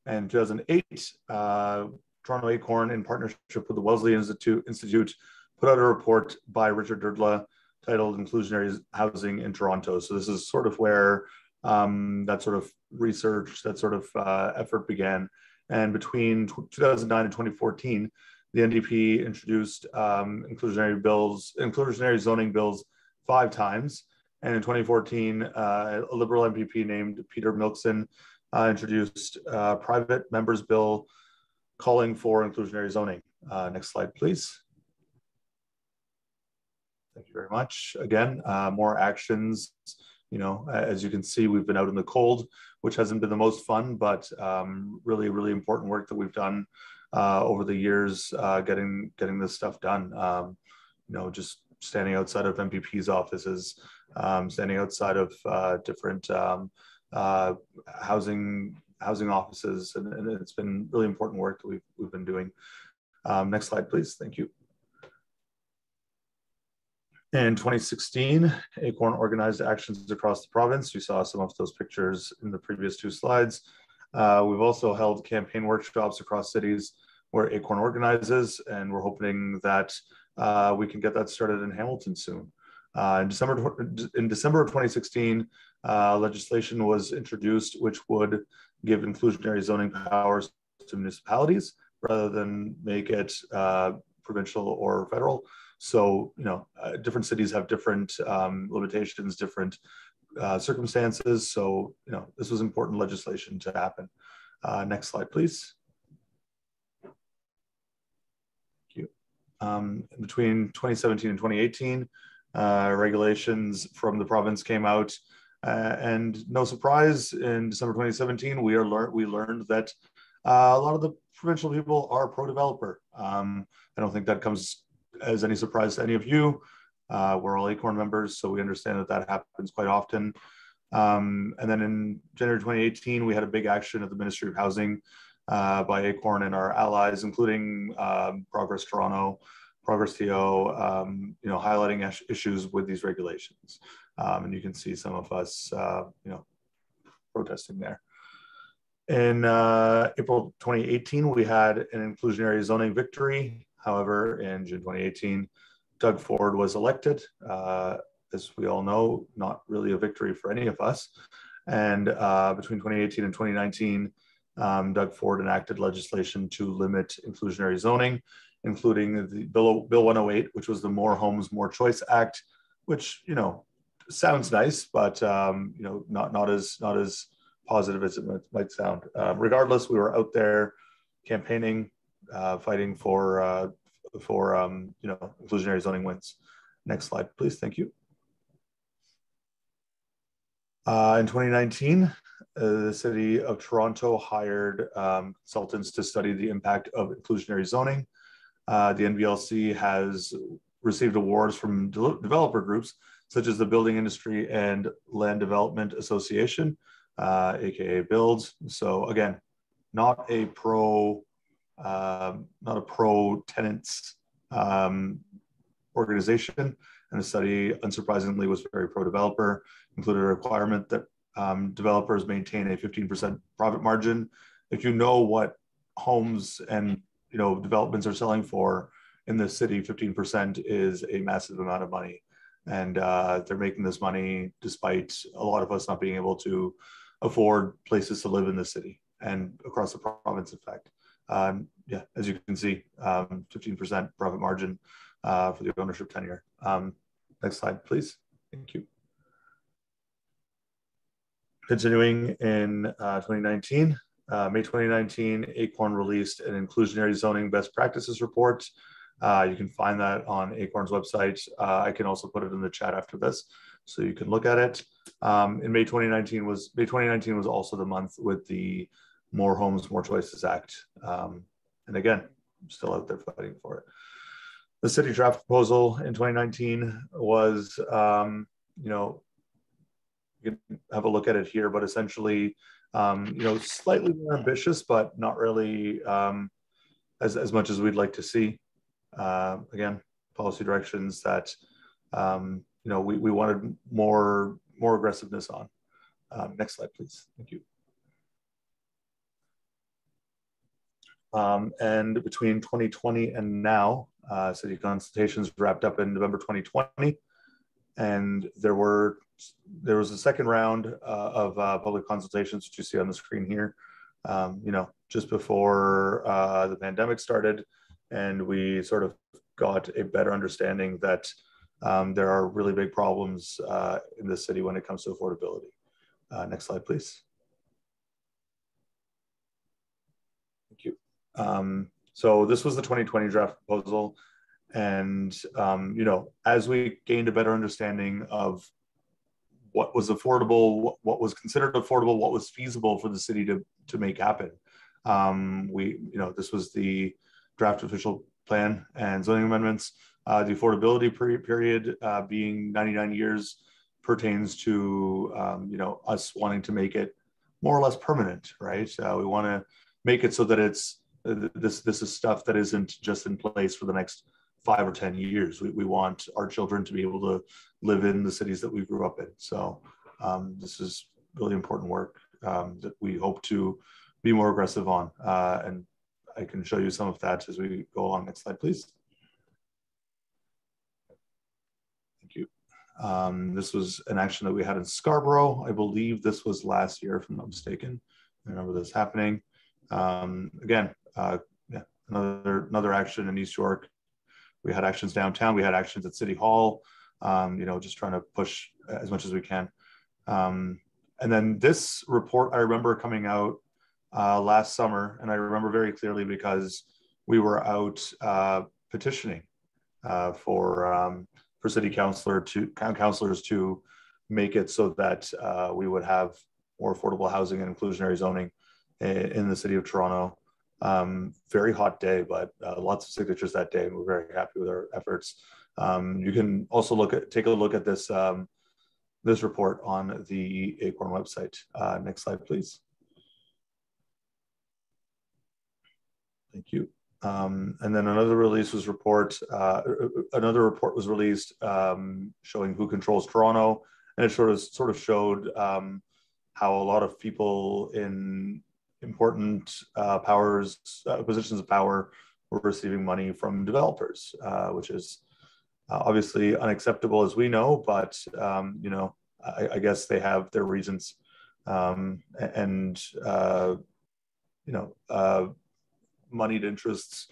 And 2008, uh, Toronto Acorn, in partnership with the Wellesley Institute, Institute, put out a report by Richard Drdla titled Inclusionary Housing in Toronto. So this is sort of where um, that sort of research, that sort of uh, effort began. And between 2009 and 2014, the NDP introduced um, inclusionary bills, inclusionary zoning bills five times. And in 2014, uh, a Liberal MPP named Peter Milczyn uh, introduced a private members bill calling for inclusionary zoning. Uh, next slide, please. Thank you very much. Again, uh, more actions. You know, as you can see, we've been out in the cold, which hasn't been the most fun, but um, really, really important work that we've done uh, over the years, uh, getting getting this stuff done. Um, you know, just standing outside of MPP's offices, um, standing outside of uh, different um, uh, housing housing offices, and, and, it's been really important work that we've we've been doing. Um, next slide, please. Thank you. In 2016, ACORN organized actions across the province. You saw some of those pictures in the previous two slides. Uh, we've also held campaign workshops across cities where Acorn organizes, and we're hoping that uh, we can get that started in Hamilton soon. Uh, in December in December of 2016, uh, legislation was introduced which would give inclusionary zoning powers to municipalities rather than make it uh, provincial or federal. So, you know, uh, different cities have different um, limitations, different uh, circumstances. So, you know, this was important legislation to happen. Next slide, please. Thank you. Um, between 2017 and 2018, uh, regulations from the province came out. Uh, and no surprise, in December 2017, we are lear we learned that uh, a lot of the provincial people are pro-developer. Um, I don't think that comes as any surprise to any of you. Uh, we're all ACORN members, so we understand that that happens quite often. Um, and then in January 2018, we had a big action at the Ministry of Housing uh, by ACORN and our allies, including um, Progress Toronto, Progress TO, um, you know, highlighting issues with these regulations. Um, and you can see some of us, uh, you know, protesting there. In uh, April 2018, we had an inclusionary zoning victory. However, in June 2018, Doug Ford was elected. Uh, as we all know, not really a victory for any of us. And uh, between 2018 and 2019, um, Doug Ford enacted legislation to limit inclusionary zoning, including the Bill, Bill 108, which was the More Homes, More Choice Act, which you know sounds nice, but um, you know not not as not as positive as it might sound. Uh, regardless, we were out there campaigning, uh, fighting for uh, for um, you know inclusionary zoning wins. Next slide, please. Thank you. Uh, in 2019, uh, the city of Toronto hired um, consultants to study the impact of inclusionary zoning. Uh, the NBLC has received awards from de developer groups such as the Building Industry and Land Development Association, uh, aka Builds. So again, not a pro, um, not a pro tenants um, organization. And the study, unsurprisingly, was very pro developer, included a requirement that um, developers maintain a 15% profit margin. If you know what homes and you know developments are selling for in the city, 15% is a massive amount of money. And uh, they're making this money despite a lot of us not being able to afford places to live in the city and across the province, in fact. Um, yeah, as you can see, 15% um, profit margin uh, for the ownership tenure. Um, next slide, please. Thank you. Continuing in uh, 2019, uh, May 2019, ACORN released an inclusionary zoning best practices report. Uh, you can find that on ACORN's website. Uh, I can also put it in the chat after this so you can look at it. Um, in May 2019 was May 2019 was also the month with the More Homes, More Choices Act. Um, and again, I'm still out there fighting for it. The city draft proposal in 2019 was, um, you know, you can have a look at it here, but essentially, um, you know, slightly more ambitious, but not really um, as, as much as we'd like to see. Uh, again, policy directions that um, you know we, we wanted more more aggressiveness on. Um, next slide, please. Thank you. Um, and between 2020 and now, uh, city consultations wrapped up in November 2020, and there were there was a second round uh, of uh, public consultations, which you see on the screen here. Um, you know, just before uh, the pandemic started, and we sort of got a better understanding that um, there are really big problems uh, in the city when it comes to affordability. Uh, next slide, please. Thank you. Um, so this was the 2020 draft proposal. And, um, you know, as we gained a better understanding of what was affordable, what, was considered affordable, what was feasible for the city to, to make happen, um, we, you know, this was the draft official plan and zoning amendments. Uh, the affordability period uh, being 99 years pertains to um, you know us wanting to make it more or less permanent, right? Uh, we want to make it so that it's uh, this this is stuff that isn't just in place for the next five or ten years. We, we want our children to be able to live in the cities that we grew up in. So um, this is really important work um, that we hope to be more aggressive on. Uh, and I can show you some of that as we go along. Next slide, please. Thank you. Um, this was an action that we had in Scarborough. I believe this was last year, if I'm not mistaken. I remember this happening. Um, again, uh, yeah, another another action in East York. We had actions downtown. We had actions at City Hall. Um, you know, just trying to push as much as we can. Um, and then this report, I remember coming out uh, last summer, and I remember very clearly because we were out uh, petitioning uh, for um, for city councilor to councilors to make it so that uh, we would have more affordable housing and inclusionary zoning in the city of Toronto. Um, very hot day, but uh, lots of signatures that day, and we're very happy with our efforts. Um, you can also look at take a look at this um, this report on the Acorn website. Uh, next slide, please. Thank you. Um, and then another release was report, uh, another report was released um, showing who controls Toronto. And it sort of, sort of showed um, how a lot of people in important uh, powers, uh, positions of power were receiving money from developers, uh, which is uh, obviously unacceptable as we know, but um, you know, I, I, guess they have their reasons. Um, and, uh, you know, moneyed interests,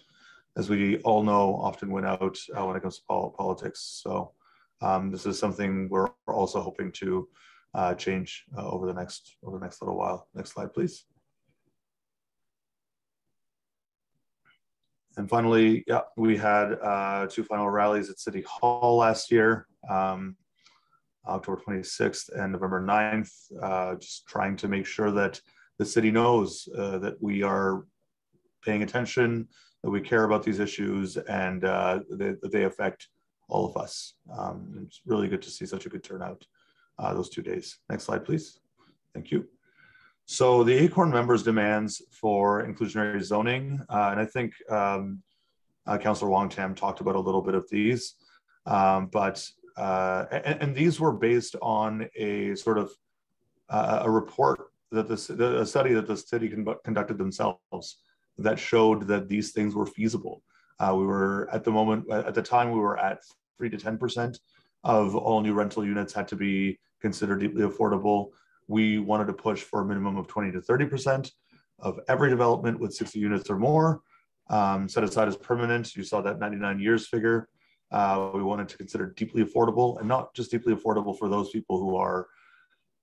as we all know, often win out uh, when it comes to politics. So um, this is something we're also hoping to uh, change uh, over the next over the next little while. Next slide, please. And finally, yeah, we had uh, two final rallies at City Hall last year, um, October 26th and November 9th, uh, just trying to make sure that the city knows uh, that we are paying attention, that we care about these issues, and uh, they, that they affect all of us. Um, it's really good to see such a good turnout uh, those two days. Next slide, please. Thank you. So the ACORN members' demands for inclusionary zoning, uh, and I think um, uh, Councillor Wong Tam talked about a little bit of these, um, but uh, and, and, these were based on a sort of uh, a report that the, a study that the city conducted themselves that showed that these things were feasible. Uh, we were at the moment, at the time, we were at three to 10% of all new rental units had to be considered deeply affordable. We wanted to push for a minimum of 20 to 30% of every development with 60 units or more um, set aside as permanent. You saw that 99 years figure. Uh, we wanted to consider deeply affordable and not just deeply affordable for those people who are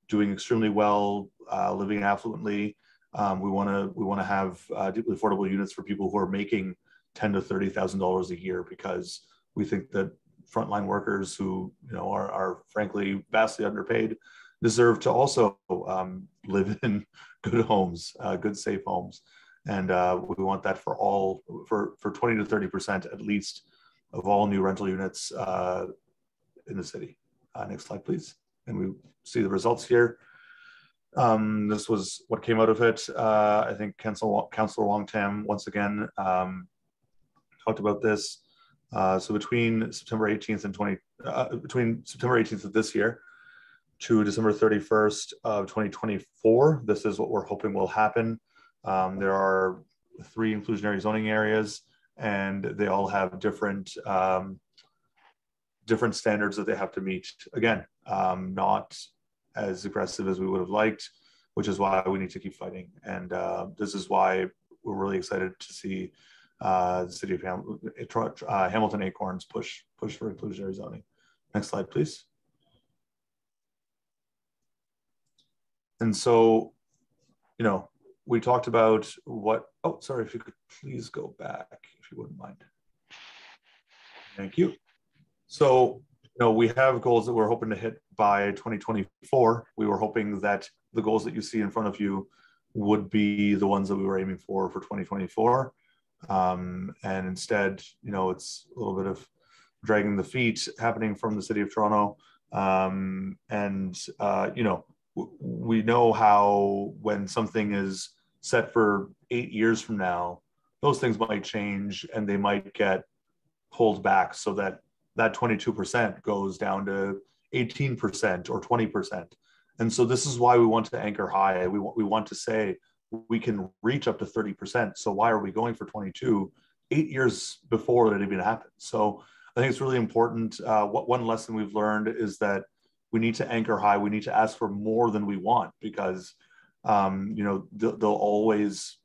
doing extremely well, uh, living affluently, um, we want to we want to have uh, deeply affordable units for people who are making ten to thirty thousand dollars a year because we think that frontline workers who you know are, are frankly vastly underpaid deserve to also um, live in good homes, uh, good safe homes, and uh, we want that for all for for twenty to thirty percent at least of all new rental units uh, in the city. Uh, next slide, please. And we see the results here. Um, this was what came out of it. Uh, I think Council, Councillor Wong Tam once again um, talked about this. Uh, so between September 18th and 20, uh, between September 18th of this year to December 31st of 2024, this is what we're hoping will happen. Um, there are three inclusionary zoning areas, and they all have different um, different standards that they have to meet. Again, um, not as aggressive as we would have liked, which is why we need to keep fighting. And uh, this is why we're really excited to see uh, the city of Ham uh, Hamilton Acorns push push for inclusionary zoning. Next slide, please. And so, you know, we talked about what, oh, sorry, if you could please go back, if you wouldn't mind. Thank you. So you know, we have goals that we're hoping to hit by 2024. We were hoping that the goals that you see in front of you would be the ones that we were aiming for for 2024. Um, and instead, you know, it's a little bit of dragging the feet happening from the city of Toronto. Um, and, uh, you know, we know how when something is set for eight years from now, those things might change and they might get pulled back so that that 22% goes down to 18% or 20%. And so this is why we want to anchor high. We want, we want to say we can reach up to 30%. So why are we going for 22 eight years before it even happened? So I think it's really important. Uh, what one lesson we've learned is that we need to anchor high. We need to ask for more than we want because, um, you know, they'll, always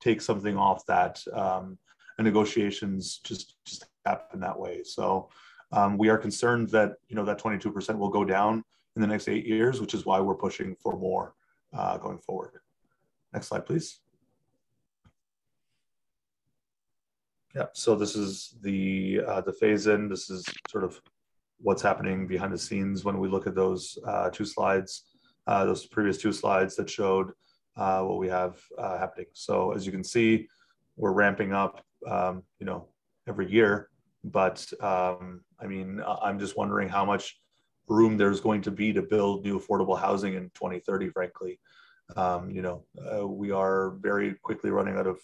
take something off that, um, and negotiations just just happen that way. So um, we are concerned that you know that 22% will go down in the next eight years, which is why we're pushing for more uh, going forward. Next slide, please. Yeah, so this is the uh, the phase in. This is sort of what's happening behind the scenes when we look at those uh, two slides, uh, those previous two slides that showed uh, what we have uh, happening. So as you can see, we're ramping up, um, you know, every year. But um, I mean, I'm just wondering how much room there's going to be to build new affordable housing in 2030, frankly. Um, you know, uh, we are very quickly running out of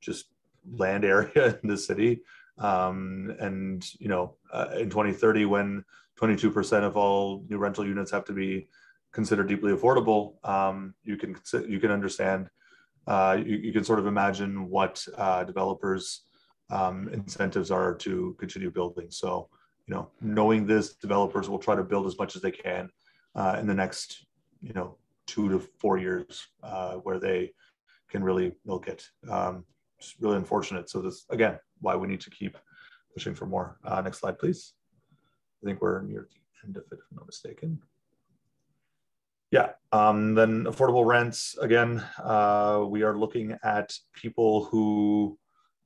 just land area in the city. Um, and, you know, uh, in 2030, when 22% of all new rental units have to be considered deeply affordable, um, you can you can understand, uh, you, you, can sort of imagine what uh, developers' um, incentives are to continue building. So, you know, knowing this, developers will try to build as much as they can uh, in the next, you know, two to four years uh, where they can really milk it. Um, it's really unfortunate. So this, again, why we need to keep pushing for more. Uh, next slide, please. I think we're near the end of it, if I'm not mistaken. Yeah, um, then affordable rents, again, uh, we are looking at people who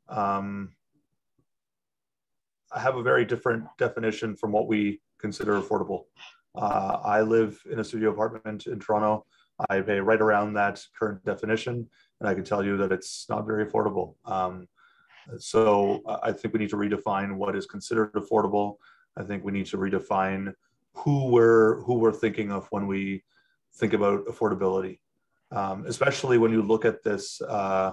um, have a very different definition from what we consider affordable. Uh, I live in a studio apartment in Toronto. I pay right around that current definition, and I can tell you that it's not very affordable. Um, so I think we need to redefine what is considered affordable. I think we need to redefine who we're who we're thinking of when we think about affordability, um, especially when you look at this uh,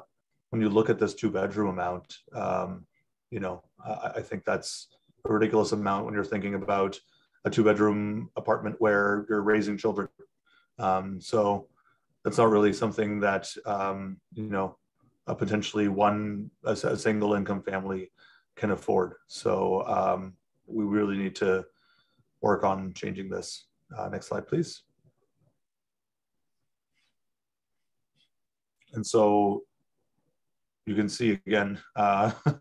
when you look at this two bedroom amount. Um, you know, I, I think that's a ridiculous amount when you're thinking about a two bedroom apartment where you're raising children. Um, so that's not really something that, um, you know, potentially one, a, a, single income family can afford. So um, we really need to work on changing this. Uh, next slide, please. And so you can see again, uh,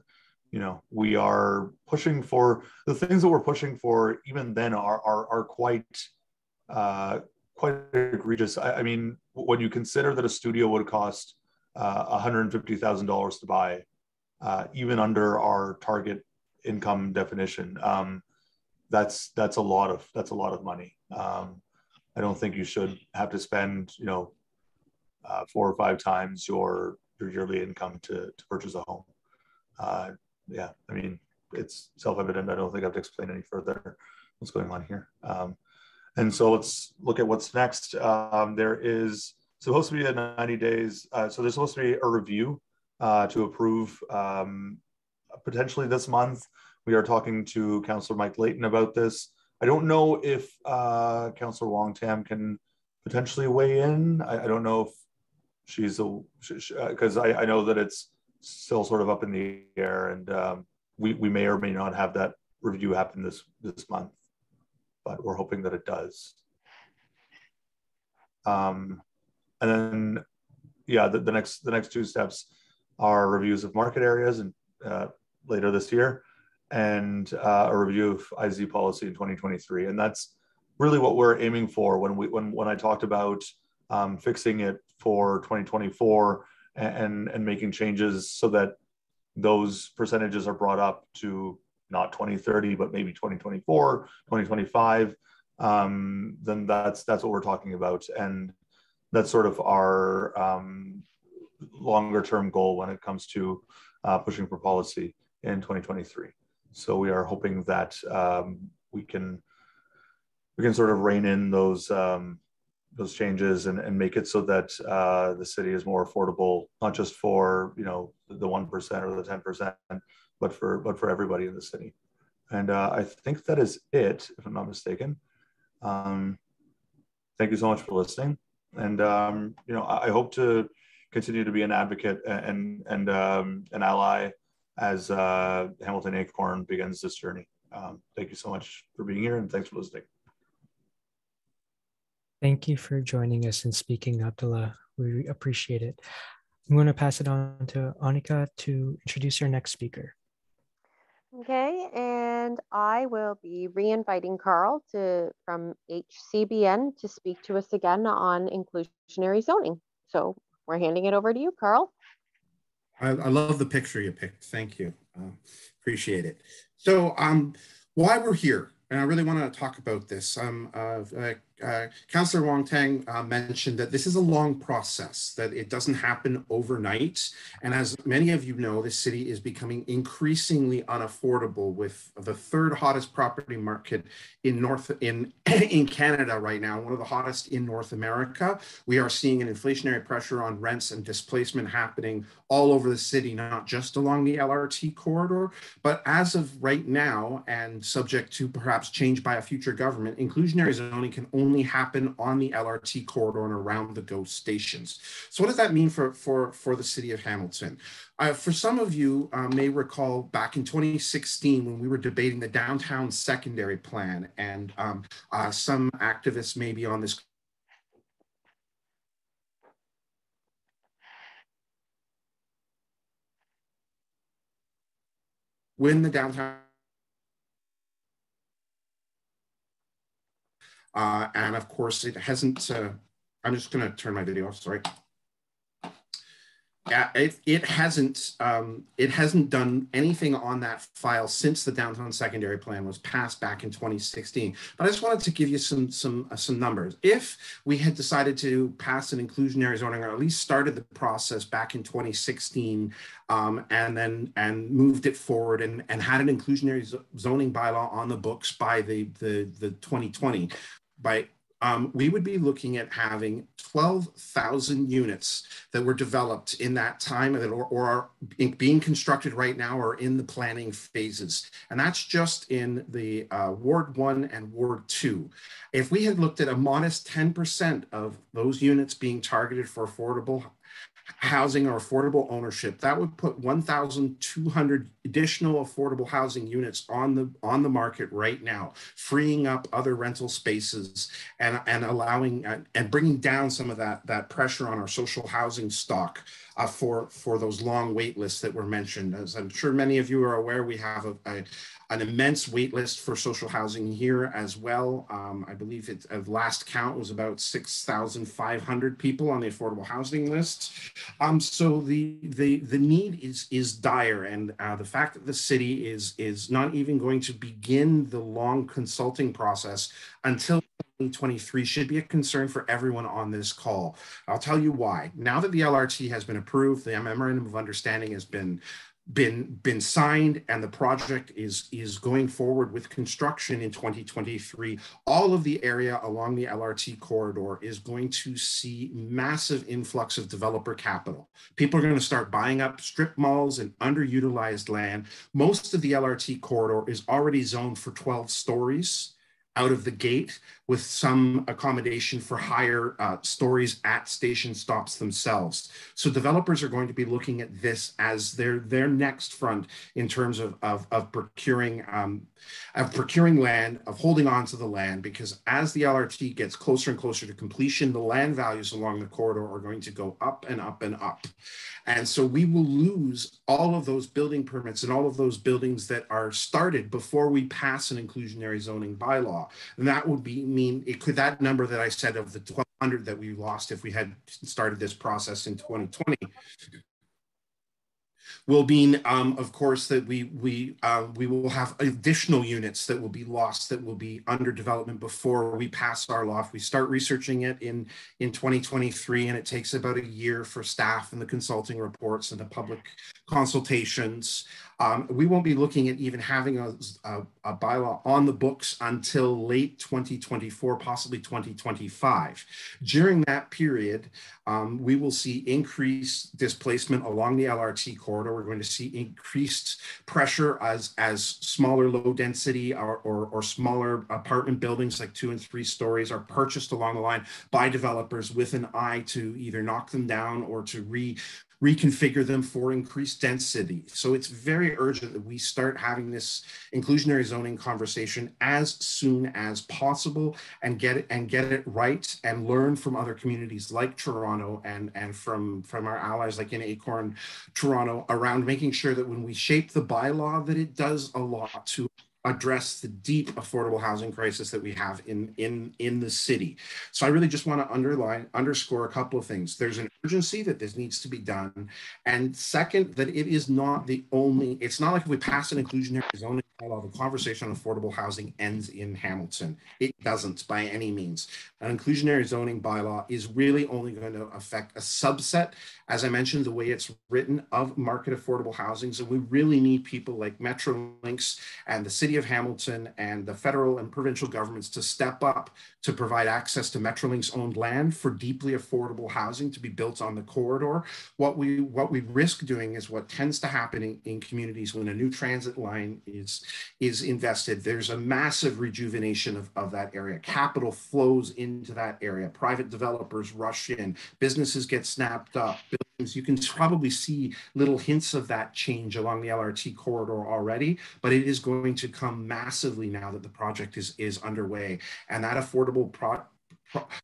you know we are pushing for the things that we're pushing for even then are are, are quite uh, quite egregious I, I, mean when you consider that a studio would cost uh, $150000 to buy uh, even under our target income definition um, that's that's a lot of that's a lot of money um, i don't think you should have to spend you know uh, four or five times your your yearly income to, to purchase a home uh, yeah, I mean, it's self-evident. I don't think I have to explain any further what's going on here. Um, and so let's look at what's next. Um, there is supposed to be a 90 days. Uh, so there's supposed to be a review uh, to approve um, potentially this month. We are talking to Councillor Mike Layton about this. I don't know if uh, Councillor Wong-Tam can potentially weigh in. I, I don't know if she's a because I, I know that it's still sort of up in the air, and um, we we may or may not have that review happen this this month, but we're hoping that it does. Um, and then, yeah, the, the next the next two steps are reviews of market areas and uh, later this year, and uh, a review of IZ policy in 2023, and that's really what we're aiming for when we when when I talked about um, fixing it for 2024 and and making changes so that those percentages are brought up to not 2030 but maybe 2024 2025 um, then that's that's what we're talking about. And that's sort of our um, longer term goal when it comes to uh, pushing for policy in 2023 so we are hoping that um, we can we can sort of rein in those um, those changes and, and make it so that uh, the city is more affordable, not just for you know the one percent or the ten percent, but for but for everybody in the city. And uh, I think that is it, if I'm not mistaken. Um, thank you so much for listening, And um, you know, I, I, hope to continue to be an advocate and and um, an ally as uh, Hamilton Acorn begins this journey. Um, thank you so much for being here, and thanks for listening. Thank you for joining us and speaking, Abdullah. We appreciate it. I'm going to pass it on to Anika to introduce our next speaker. Okay, and I will be re-inviting Carl to from HCBN to speak to us again on inclusionary zoning. So we're handing it over to you, Carl. I, I love the picture you picked. Thank you. Uh, appreciate it. So um, why we're here, and I really want to talk about this. Um, uh, uh, Councillor Wong Tam uh, mentioned that this is a long process, that it doesn't happen overnight. And as many of you know, the city is becoming increasingly unaffordable with the third hottest property market in North in, in Canada right now, one of the hottest in North America. We are seeing an inflationary pressure on rents and displacement happening all over the city, not just along the LRT corridor, but as of right now, and subject to perhaps change by a future government, inclusionary zoning can only only happen on the LRT corridor and around the GO stations. So what does that mean for, for, for the city of Hamilton? Uh, for some of you uh, may recall back in 2016 when we were debating the downtown secondary plan and um, uh, some activists may be on this when the downtown Uh, and of course, it hasn't, uh, I'm just gonna turn my video off, sorry. Yeah, it, it hasn't um, it hasn't done anything on that file since the downtown secondary plan was passed back in 2016. But I just wanted to give you some some uh, some numbers. If we had decided to pass an inclusionary zoning, or at least started the process back in 2016, um, and then and moved it forward and and had an inclusionary zoning bylaw on the books by the the the 2020, by um, we would be looking at having 12,000 units that were developed in that time or, or are being constructed right now or in the planning phases. And that's just in the uh, Ward 1 and Ward 2. If we had looked at a modest 10% of those units being targeted for affordable housing or affordable ownership, that would put 1,200 additional affordable housing units on the on the market right now, freeing up other rental spaces and and allowing uh, and bringing down some of that that pressure on our social housing stock uh, for for those long wait lists that were mentioned. As I'm sure many of you are aware, we have a, a an immense wait list for social housing here as well. Um, I believe it at last count was about 6,500 people on the affordable housing list. Um, so the, the, the need is, is dire. And uh, the fact that the city is, is not even going to begin the long consulting process until 2023 should be a concern for everyone on this call. I'll tell you why. Now that the LRT has been approved, the memorandum of understanding has been been been signed and the project is is going forward with construction in 2023 all of the area along the lrt corridor is going to see massive influx of developer capital. People are going to start buying up strip malls and underutilized land. Most of the lrt corridor is already zoned for 12 stories out of the gate with some accommodation for higher uh, stories at station stops themselves. So developers are going to be looking at this as their their next front in terms of of, of procuring um, of procuring land, of holding on to the land, because as the LRT gets closer and closer to completion, the land values along the corridor are going to go up and up and up. And so we will lose all of those building permits and all of those buildings that are started before we pass an inclusionary zoning bylaw. And that would be mean it could that number that I said of the 1200 that we lost if we had started this process in 2020 will mean, um, of course, that we we uh, we will have additional units that will be lost that will be under development before we pass our law. If we start researching it in in 2023, and it takes about a year for staff and the consulting reports and the public consultations. Um, we won't be looking at even having a, a, a, bylaw on the books until late 2024, possibly 2025. During that period, um, we will see increased displacement along the LRT corridor. We're going to see increased pressure as, as smaller low density or, or, or smaller apartment buildings like two and three stories are purchased along the line by developers with an eye to either knock them down or to re reconfigure them for increased density. So it's very urgent that we start having this inclusionary zoning conversation as soon as possible and get it and get it right and learn from other communities like Toronto and, and from, from our allies like in Acorn, Toronto around making sure that when we shape the bylaw that it does a lot to address the deep affordable housing crisis that we have in in in the city. So i really just want to underline underscore a couple of things. There's an urgency that this needs to be done. And second that it is not the only it's not like if we pass an inclusionary zoning bylaw the conversation on affordable housing ends in hamilton. It doesn't by any means an inclusionary zoning bylaw is really only going to affect a subset as i mentioned the way it's written of market affordable housing so we really need people like metrolinx and the city of Hamilton and the federal and provincial governments to step up to provide access to Metrolinx owned land for deeply affordable housing to be built on the corridor. What we what we risk doing is what tends to happen in, in communities when a new transit line is is invested. There's a massive rejuvenation of, of that area. Capital flows into that area. Private developers rush in. Businesses get snapped up. You can probably see little hints of that change along the LRT corridor already, but it is going to come massively now that the project is, is underway. And that affordable pro,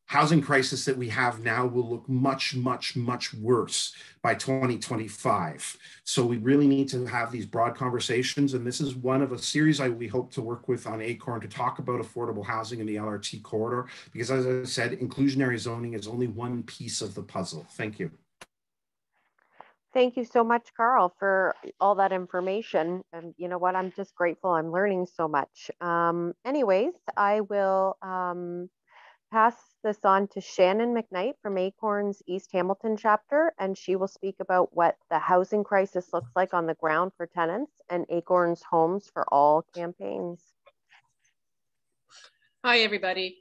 housing crisis that we have now will look much, much, much worse by 2025. So we really need to have these broad conversations. And this is one of a series I we hope to work with on ACORN to talk about affordable housing in the LRT corridor. Because as I said, inclusionary zoning is only one piece of the puzzle. Thank you. Thank you so much, Carl, for all that information. And you know what? I'm just grateful. I'm learning so much. Um, anyways, I will um, pass this on to Shannon McKnight from Acorn's East Hamilton chapter, and she will speak about what the housing crisis looks like on the ground for tenants and Acorn's Homes for All campaigns. Hi, everybody.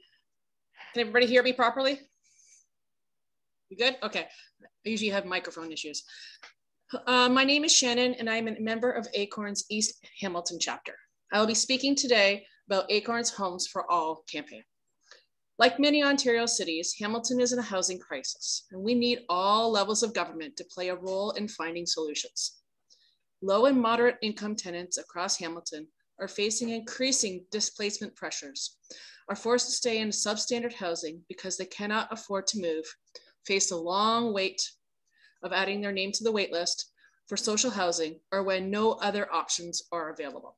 Can everybody hear me properly? You good? Okay. I usually have microphone issues. Uh, my name is Shannon, and I'm a member of Acorn's East Hamilton chapter. I will be speaking today about Acorn's Homes for All campaign. Like many Ontario cities, Hamilton is in a housing crisis, and we need all levels of government to play a role in finding solutions. Low and moderate income tenants across Hamilton are facing increasing displacement pressures, are forced to stay in substandard housing because they cannot afford to move, face a long wait of adding their name to the waitlist for social housing or when no other options are available.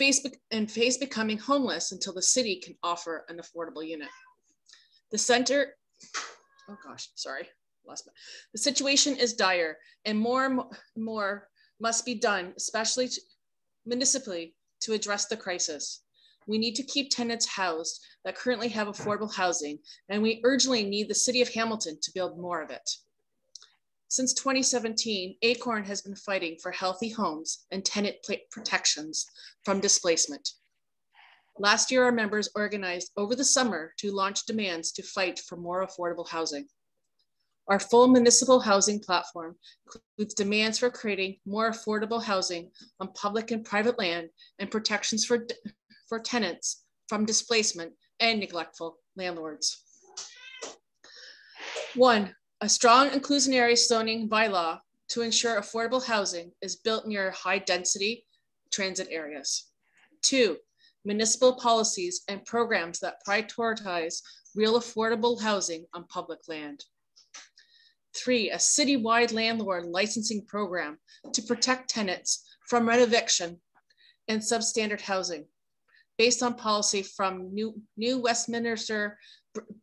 Facebook and face becoming homeless until the city can offer an affordable unit. The center, oh gosh, sorry, lost my, the situation is dire and more and more must be done, especially to, municipally to address the crisis. We need to keep tenants housed that currently have affordable housing, and we urgently need the City of Hamilton to build more of it. Since 2017, ACORN has been fighting for healthy homes and tenant protections from displacement. Last year, our members organized over the summer to launch demands to fight for more affordable housing. Our full municipal housing platform includes demands for creating more affordable housing on public and private land and protections for for tenants from displacement and neglectful landlords. One, a strong inclusionary zoning bylaw to ensure affordable housing is built near high density transit areas. Two, municipal policies and programs that prioritize real affordable housing on public land. Three, a citywide landlord licensing program to protect tenants from rent eviction and substandard housing based on policy from New, New Westminster,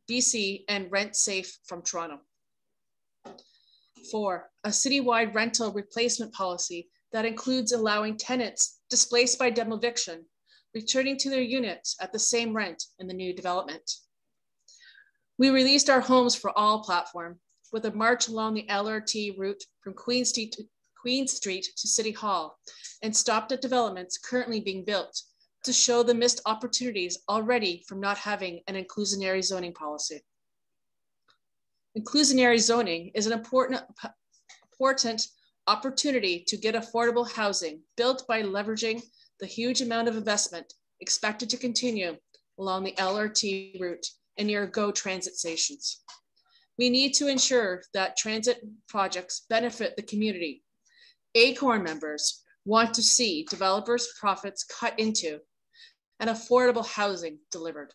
BC, and Rent Safe from Toronto. Four, a citywide rental replacement policy that includes allowing tenants displaced by demoviction returning to their units at the same rent in the new development. We released our Homes for All platform with a march along the LRT route from Queen Street to, Queen Street to City Hall and stopped at developments currently being built to show the missed opportunities already from not having an inclusionary zoning policy. Inclusionary zoning is an important, important opportunity to get affordable housing built by leveraging the huge amount of investment expected to continue along the LRT route and near GO transit stations. We need to ensure that transit projects benefit the community. ACORN members want to see developers' profits cut into and affordable housing delivered.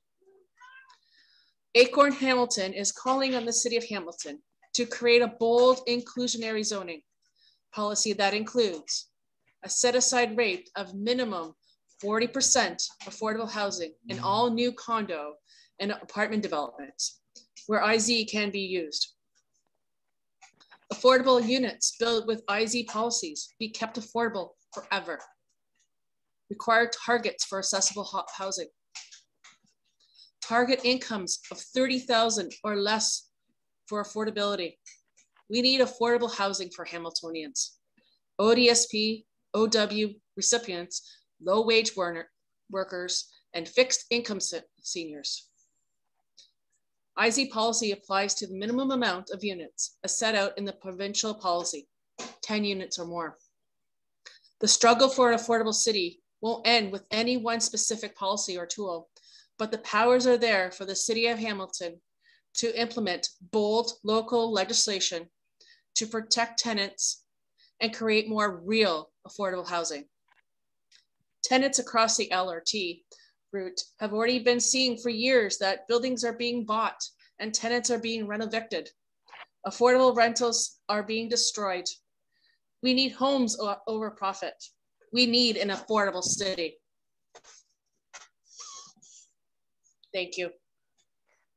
Acorn Hamilton is calling on the City of Hamilton to create a bold inclusionary zoning policy that includes a set aside rate of minimum 40% affordable housing in mm-hmm. all new condo and apartment developments where IZ can be used. Affordable units built with IZ policies be kept affordable forever. Require targets for accessible housing target incomes of 30,000 or less for affordability. We need affordable housing for Hamiltonians. ODSP, OW recipients, low wage workers, and fixed income seniors. IZ policy applies to the minimum amount of units as set out in the provincial policy, 10 units or more. The struggle for an affordable city won't end with any one specific policy or tool, but the powers are there for the city of Hamilton to implement bold local legislation to protect tenants and create more real affordable housing. Tenants across the LRT route have already been seeing for years that buildings are being bought and tenants are being rent evicted. Affordable rentals are being destroyed. We need homes over profit. We need an affordable city. Thank you.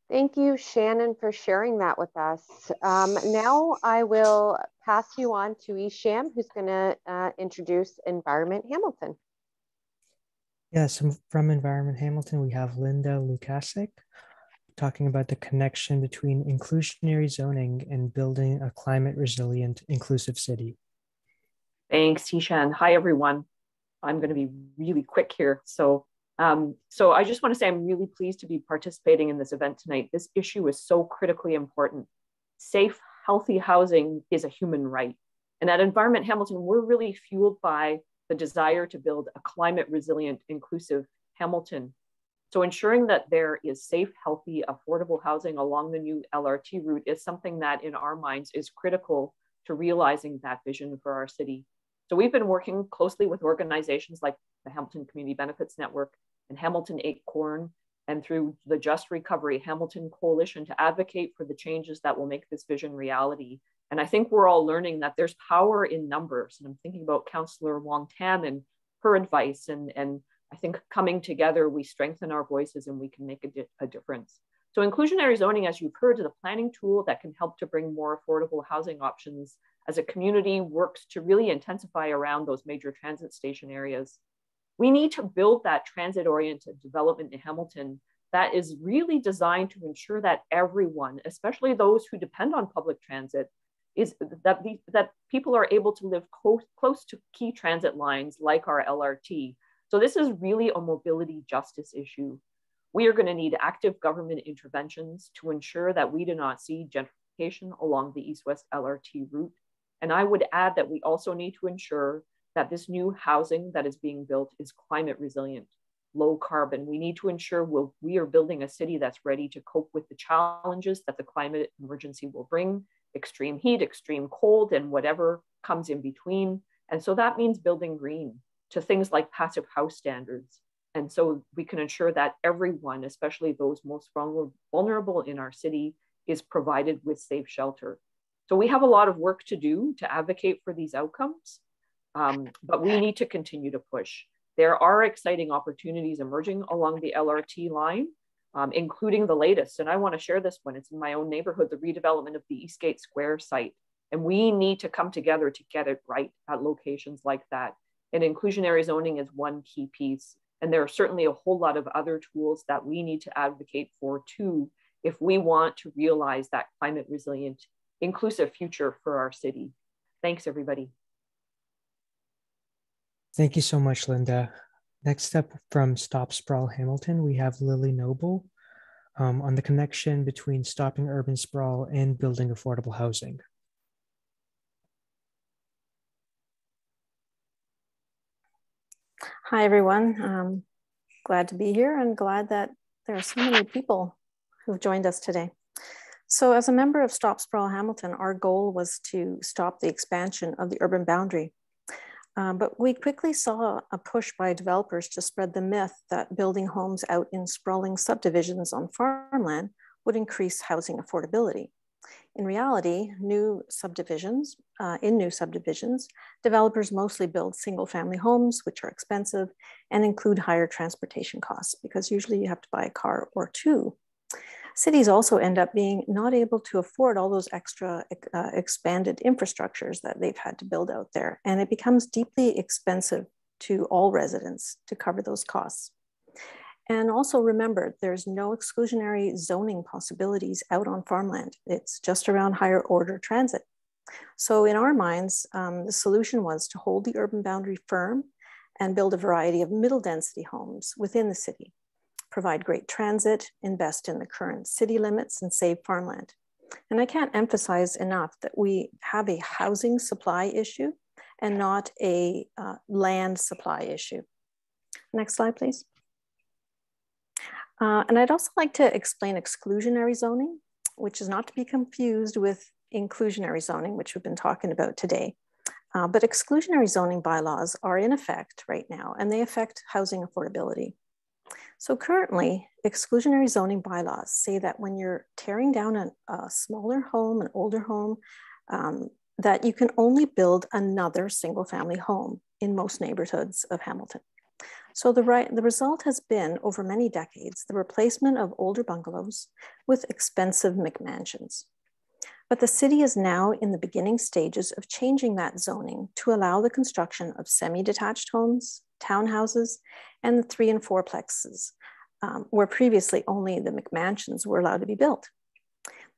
Thank you, Shannon, for sharing that with us. Um, now I will pass you on to Ishan, who's going to uh, introduce Environment Hamilton. Yes, from Environment Hamilton, we have Lynda Lukasik talking about the connection between inclusionary zoning and building a climate resilient, inclusive city. Thanks, Ishan. Hi, everyone. I'm going to be really quick here. So um, so I just want to say I'm really pleased to be participating in this event tonight. This issue is so critically important. Safe, healthy housing is a human right. And at Environment Hamilton, we're really fueled by the desire to build a climate resilient, inclusive Hamilton. So ensuring that there is safe, healthy, affordable housing along the new LRT route is something that in our minds is critical to realizing that vision for our city. So we've been working closely with organizations like the Hamilton Community Benefits Network and Hamilton Acorn, and through the Just Recovery Hamilton Coalition to advocate for the changes that will make this vision reality. And I think we're all learning that there's power in numbers. And I'm thinking about Councillor Wong Tam and her advice. And, and I think coming together, we strengthen our voices and we can make a, di a difference. So inclusionary zoning, as you've heard, is a planning tool that can help to bring more affordable housing options as a community works to really intensify around those major transit station areas. We need to build that transit oriented development in Hamilton that is really designed to ensure that everyone, especially those who depend on public transit, is that, the, that people are able to live close, to key transit lines like our LRT. So this is really a mobility justice issue. We are gonna need active government interventions to ensure that we do not see gentrification along the East-West LRT route. And I would add that we also need to ensure that this new housing that is being built is climate resilient, low carbon. We need to ensure we'll, we are building a city that's ready to cope with the challenges that the climate emergency will bring, extreme heat, extreme cold, and whatever comes in between. And so that means building green to things like passive house standards. And so we can ensure that everyone, especially those most vulnerable in our city, is provided with safe shelter. So we have a lot of work to do to advocate for these outcomes. Um, but we need to continue to push. There are exciting opportunities emerging along the LRT line, um, including the latest. And I want to share this one. It's in my own neighborhood, the redevelopment of the Eastgate Square site. And we need to come together to get it right at locations like that. And inclusionary zoning is one key piece. And there are certainly a whole lot of other tools that we need to advocate for too, if we want to realize that climate resilient, inclusive future for our city. Thanks, everybody. Thank you so much, Linda. Next up from Stop Sprawl Hamilton, we have Lily Noble um, on the connection between stopping urban sprawl and building affordable housing. Hi, everyone. Um, glad to be here and glad that there are so many people who've joined us today. So as a member of Stop Sprawl Hamilton, our goal was to stop the expansion of the urban boundary. Um, but we quickly saw a push by developers to spread the myth that building homes out in sprawling subdivisions on farmland would increase housing affordability. In reality, new subdivisions, uh, in new subdivisions, developers mostly build single family homes, which are expensive and include higher transportation costs because usually you have to buy a car or two. Cities also end up being not able to afford all those extra uh, expanded infrastructures that they've had to build out there. And it becomes deeply expensive to all residents to cover those costs. And also remember, there's no exclusionary zoning possibilities out on farmland. It's just around higher order transit. So in our minds, um, the solution was to hold the urban boundary firm and build a variety of middle density homes within the city, provide great transit, invest in the current city limits and save farmland. And I can't emphasize enough that we have a housing supply issue and not a uh, land supply issue. Next slide, please. Uh, and I'd also like to explain exclusionary zoning, which is not to be confused with inclusionary zoning, which we've been talking about today. Uh, but exclusionary zoning bylaws are in effect right now, and they affect housing affordability. So currently, exclusionary zoning bylaws say that when you're tearing down a, a smaller home, an older home, um, that you can only build another single family home in most neighborhoods of Hamilton. So the, right, the result has been, over many decades, the replacement of older bungalows with expensive McMansions. But the city is now in the beginning stages of changing that zoning to allow the construction of semi-detached homes, townhouses, and the three and four plexes, um, where previously only the McMansions were allowed to be built.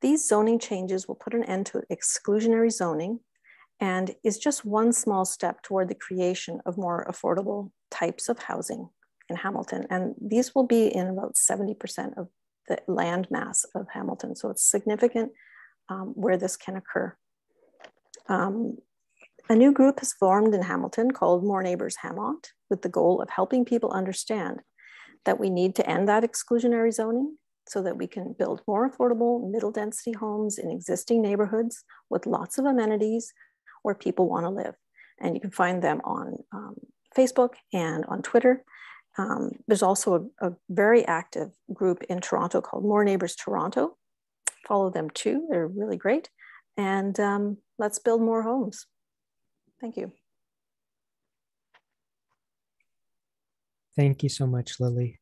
These zoning changes will put an end to exclusionary zoning and is just one small step toward the creation of more affordable types of housing in Hamilton. And these will be in about 70% of the land mass of Hamilton. So it's significant um, where this can occur. Um, a new group has formed in Hamilton called More Neighbors Hamont with the goal of helping people understand that we need to end that exclusionary zoning so that we can build more affordable middle density homes in existing neighborhoods with lots of amenities where people want to live. And you can find them on um, Facebook and on Twitter. Um, there's also a, a, very active group in Toronto called More Neighbors Toronto. Follow them too, they're really great. And um, let's build more homes. Thank you. Thank you so much, Lily.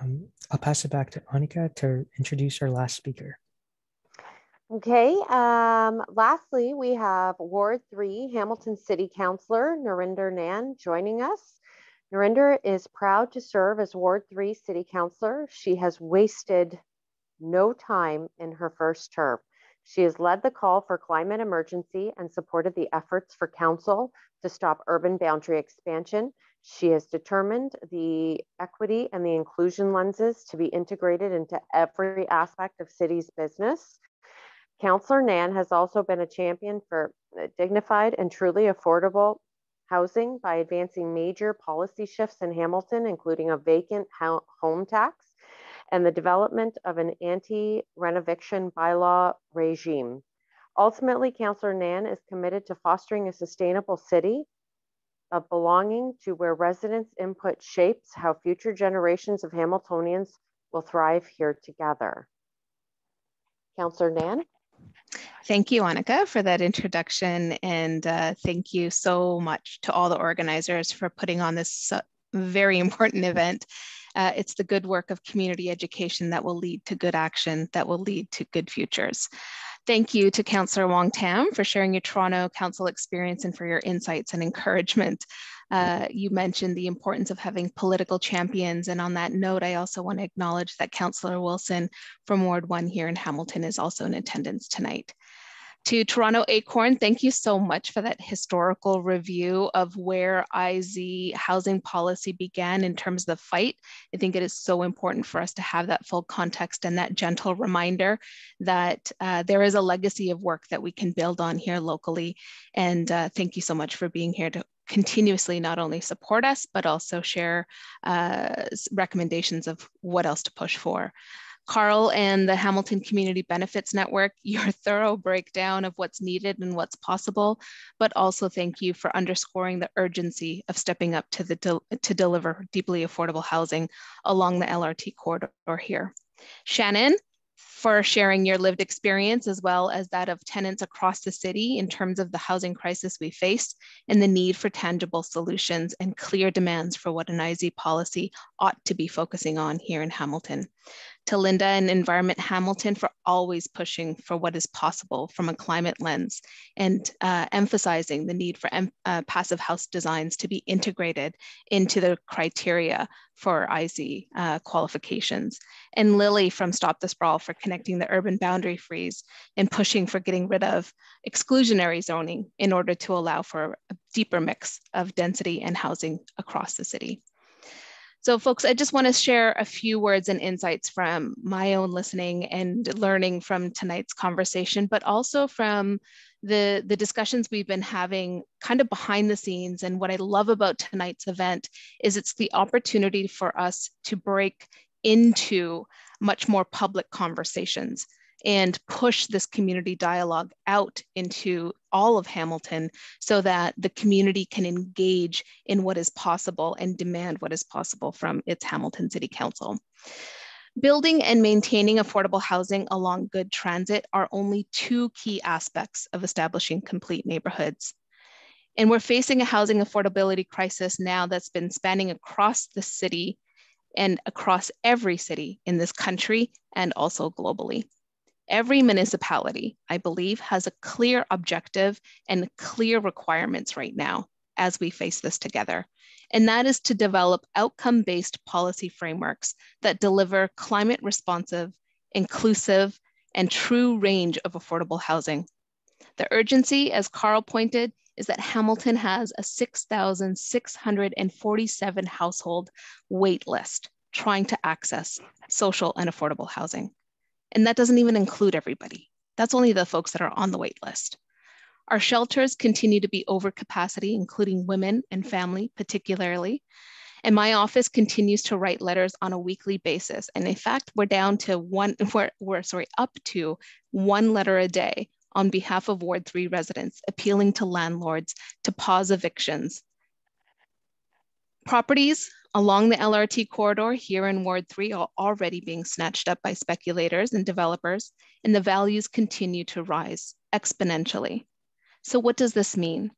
Um, I'll pass it back to Anika to introduce our last speaker. Okay, um, lastly, we have Ward 3 Hamilton City Councilor Nrinder Nann joining us. Nrinder is proud to serve as Ward 3 City Councilor. She has wasted no time in her first term. She has led the call for climate emergency and supported the efforts for council to stop urban boundary expansion. She has determined the equity and the inclusion lenses to be integrated into every aspect of city's business. Councillor Nann has also been a champion for dignified and truly affordable housing by advancing major policy shifts in Hamilton, including a vacant home tax and the development of an anti-renoviction bylaw regime. Ultimately, Councillor Nann is committed to fostering a sustainable city of belonging to where residents' input shapes how future generations of Hamiltonians will thrive here together. Councillor Nann? Thank you, Annika, for that introduction. And uh, thank you so much to all the organizers for putting on this uh, very important event. Uh, it's the good work of community education that will lead to good action, that will lead to good futures. Thank you to Councillor Wong Tam for sharing your Toronto Council experience and for your insights and encouragement. Uh, you mentioned the importance of having political champions. And on that note, I also want to acknowledge that Councillor Wilson from Ward 1 here in Hamilton is also in attendance tonight. To Toronto Acorn, thank you so much for that historical review of where IZ housing policy began in terms of the fight. I think it is so important for us to have that full context and that gentle reminder that uh, there is a legacy of work that we can build on here locally. And uh, thank you so much for being here to continuously not only support us, but also share uh, recommendations of what else to push for. Carl and the Hamilton Community Benefits Network, your thorough breakdown of what's needed and what's possible, but also thank you for underscoring the urgency of stepping up to, the to deliver deeply affordable housing along the LRT corridor here. Shannon, for sharing your lived experience as well as that of tenants across the city in terms of the housing crisis we face and the need for tangible solutions and clear demands for what an IZ policy ought to be focusing on here in Hamilton to Lynda and Environment Hamilton for always pushing for what is possible from a climate lens and uh, emphasizing the need for uh, passive house designs to be integrated into the criteria for IZ uh, qualifications. And Lily from Stop the Sprawl for connecting the urban boundary freeze and pushing for getting rid of exclusionary zoning in order to allow for a deeper mix of density and housing across the city. So folks, I just wanna share a few words and insights from my own listening and learning from tonight's conversation, but also from the, the discussions we've been having kind of behind the scenes. And what I love about tonight's event is it's the opportunity for us to break into much more public conversations and push this community dialogue out into all of Hamilton so that the community can engage in what is possible and demand what is possible from its Hamilton City Council. Building and maintaining affordable housing along good transit are only two key aspects of establishing complete neighborhoods. And we're facing a housing affordability crisis now that's been spanning across the city and across every city in this country and also globally. Every municipality, I believe, has a clear objective and clear requirements right now as we face this together. And that is to develop outcome based policy frameworks that deliver climate responsive, inclusive, and true range of affordable housing. The urgency, as Carl pointed, is that Hamilton has a 6,647 household wait list trying to access social and affordable housing. And that doesn't even include everybody. That's only the folks that are on the wait list. Our shelters continue to be over capacity, including women and family, particularly. And my office continues to write letters on a weekly basis. And in fact, we're down to one, we're, we're sorry, up to one letter a day on behalf of Ward 3 residents, appealing to landlords to pause evictions. Properties along the LRT corridor here in Ward 3 are already being snatched up by speculators and developers, and the values continue to rise exponentially. So what does this mean?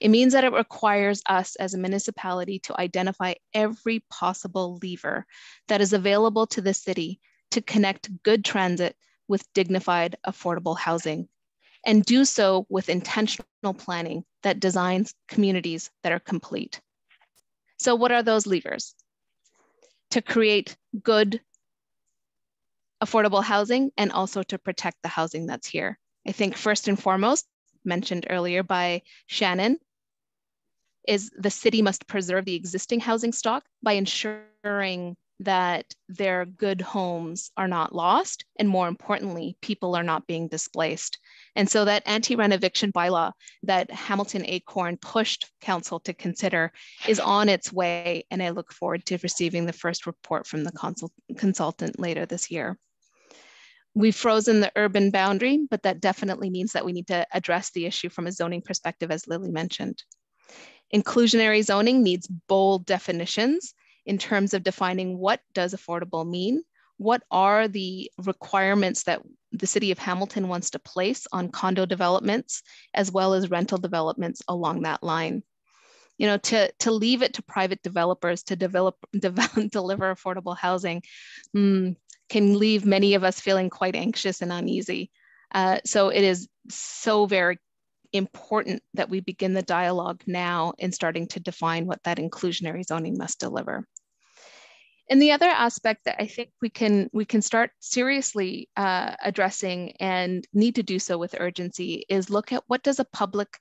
It means that it requires us as a municipality to identify every possible lever that is available to the city to connect good transit with dignified, affordable housing, and do so with intentional planning that designs communities that are complete. So what are those levers? To create good, affordable housing and also to protect the housing that's here. I think first and foremost, mentioned earlier by Shannon, is the city must preserve the existing housing stock by ensuring that their good homes are not lost, and more importantly, people are not being displaced. And so that anti-renoviction bylaw that Hamilton Acorn pushed council to consider is on its way, and I look forward to receiving the first report from the consult consultant later this year. We've frozen the urban boundary, but that definitely means that we need to address the issue from a zoning perspective, as Lily mentioned. Inclusionary zoning needs bold definitions in terms of defining what does affordable mean, what are the requirements that the city of Hamilton wants to place on condo developments, as well as rental developments along that line. You know, to, to leave it to private developers to develop, develop deliver affordable housing mm, can leave many of us feeling quite anxious and uneasy. Uh, so it is so very important that we begin the dialogue now in starting to define what that inclusionary zoning must deliver. And the other aspect that I think we can we can start seriously uh, addressing and need to do so with urgency is look at what does a public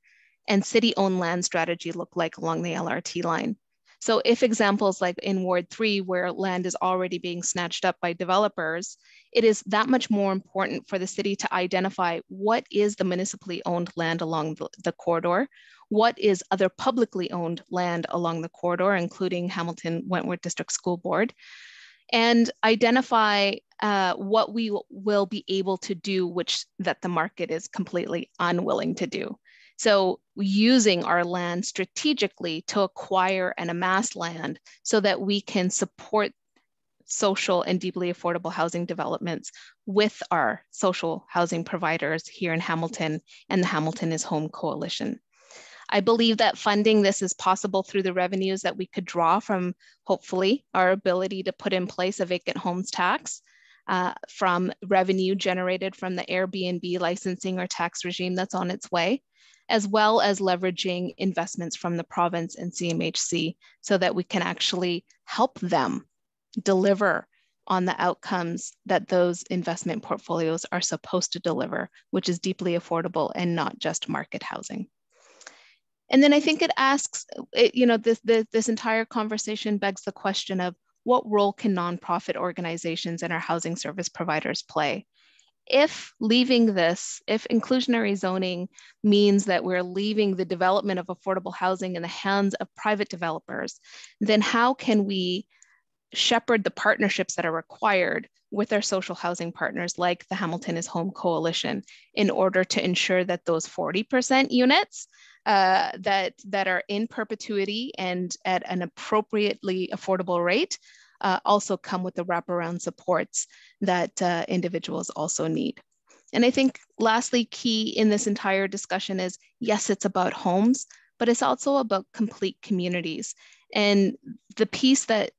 and city-owned land strategy look like along the LRT line. So if examples like in Ward 3, where land is already being snatched up by developers, it is that much more important for the city to identify what is the municipally owned land along the, the corridor, what is other publicly owned land along the corridor, including Hamilton Wentworth District School Board, and identify uh, what we will be able to do, which that the market is completely unwilling to do. So using our land strategically to acquire and amass land so that we can support social and deeply affordable housing developments with our social housing providers here in Hamilton and the Hamilton is Home Coalition. I believe that funding this is possible through the revenues that we could draw from, hopefully, our ability to put in place a vacant homes tax, uh, from revenue generated from the Airbnb licensing or tax regime that's on its way, as well as leveraging investments from the province and CMHC so that we can actually help them deliver on the outcomes that those investment portfolios are supposed to deliver, which is deeply affordable and not just market housing. And then I think it asks, it, you know, this, this, this entire conversation begs the question of what role can nonprofit organizations and our housing service providers play? If leaving this, if inclusionary zoning means that we're leaving the development of affordable housing in the hands of private developers, then how can we shepherd the partnerships that are required with our social housing partners like the Hamilton is Home Coalition in order to ensure that those 40% units uh, that, that are in perpetuity and at an appropriately affordable rate uh, also come with the wraparound supports that uh, individuals also need. And I think lastly, key in this entire discussion is, yes, it's about homes, but it's also about complete communities. And the piece that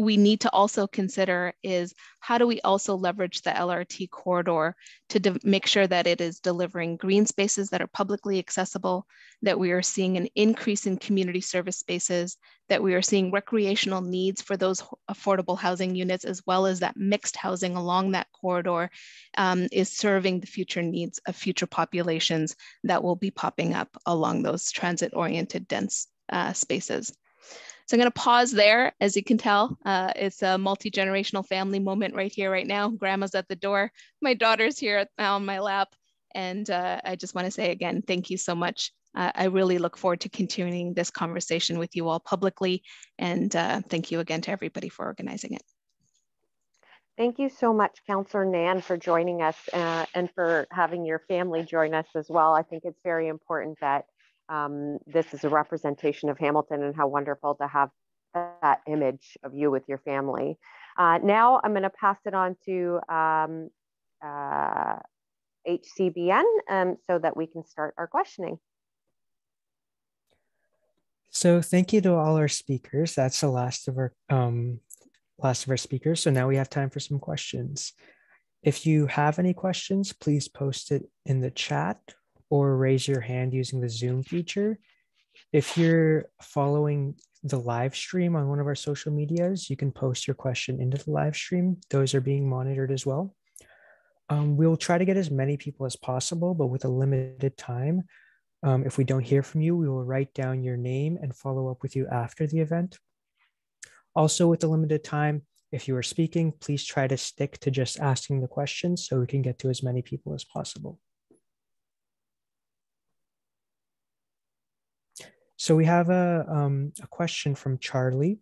we need to also consider is how do we also leverage the LRT corridor to make sure that it is delivering green spaces that are publicly accessible, that we are seeing an increase in community service spaces, that we are seeing recreational needs for those affordable housing units, as well as that mixed housing along that corridor um, is serving the future needs of future populations that will be popping up along those transit-oriented dense uh, spaces. So I'm going to pause there. As you can tell, uh, it's a multi-generational family moment right here, right now. Grandma's at the door. My daughter's here on my lap. And uh, I just want to say again, thank you so much. Uh, I really look forward to continuing this conversation with you all publicly. And uh, thank you again to everybody for organizing it. Thank you so much, Councillor Nann, for joining us uh, and for having your family join us as well. I think it's very important that um, this is a representation of Hamilton and how wonderful to have that image of you with your family. Uh, now I'm going to pass it on to um, uh, HCBN um, so that we can start our questioning. So thank you to all our speakers. That's the last of our um, last of our speakers. So now we have time for some questions. If you have any questions, please post it in the chat or raise your hand using the Zoom feature. If you're following the live stream on one of our social medias, you can post your question into the live stream. Those are being monitored as well. Um, we'll try to get as many people as possible, but with a limited time. Um, if we don't hear from you, we will write down your name and follow up with you after the event. Also, with the limited time, if you are speaking, please try to stick to just asking the questions so we can get to as many people as possible. So we have a, um, a question from Charlie.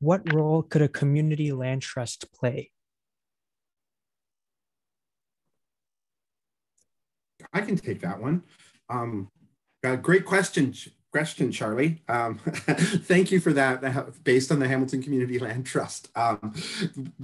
What role could a community land trust play? I can take that one. Um, great question, question, Charlie. Um, thank you for that, based on the Hamilton Community Land Trust. Um,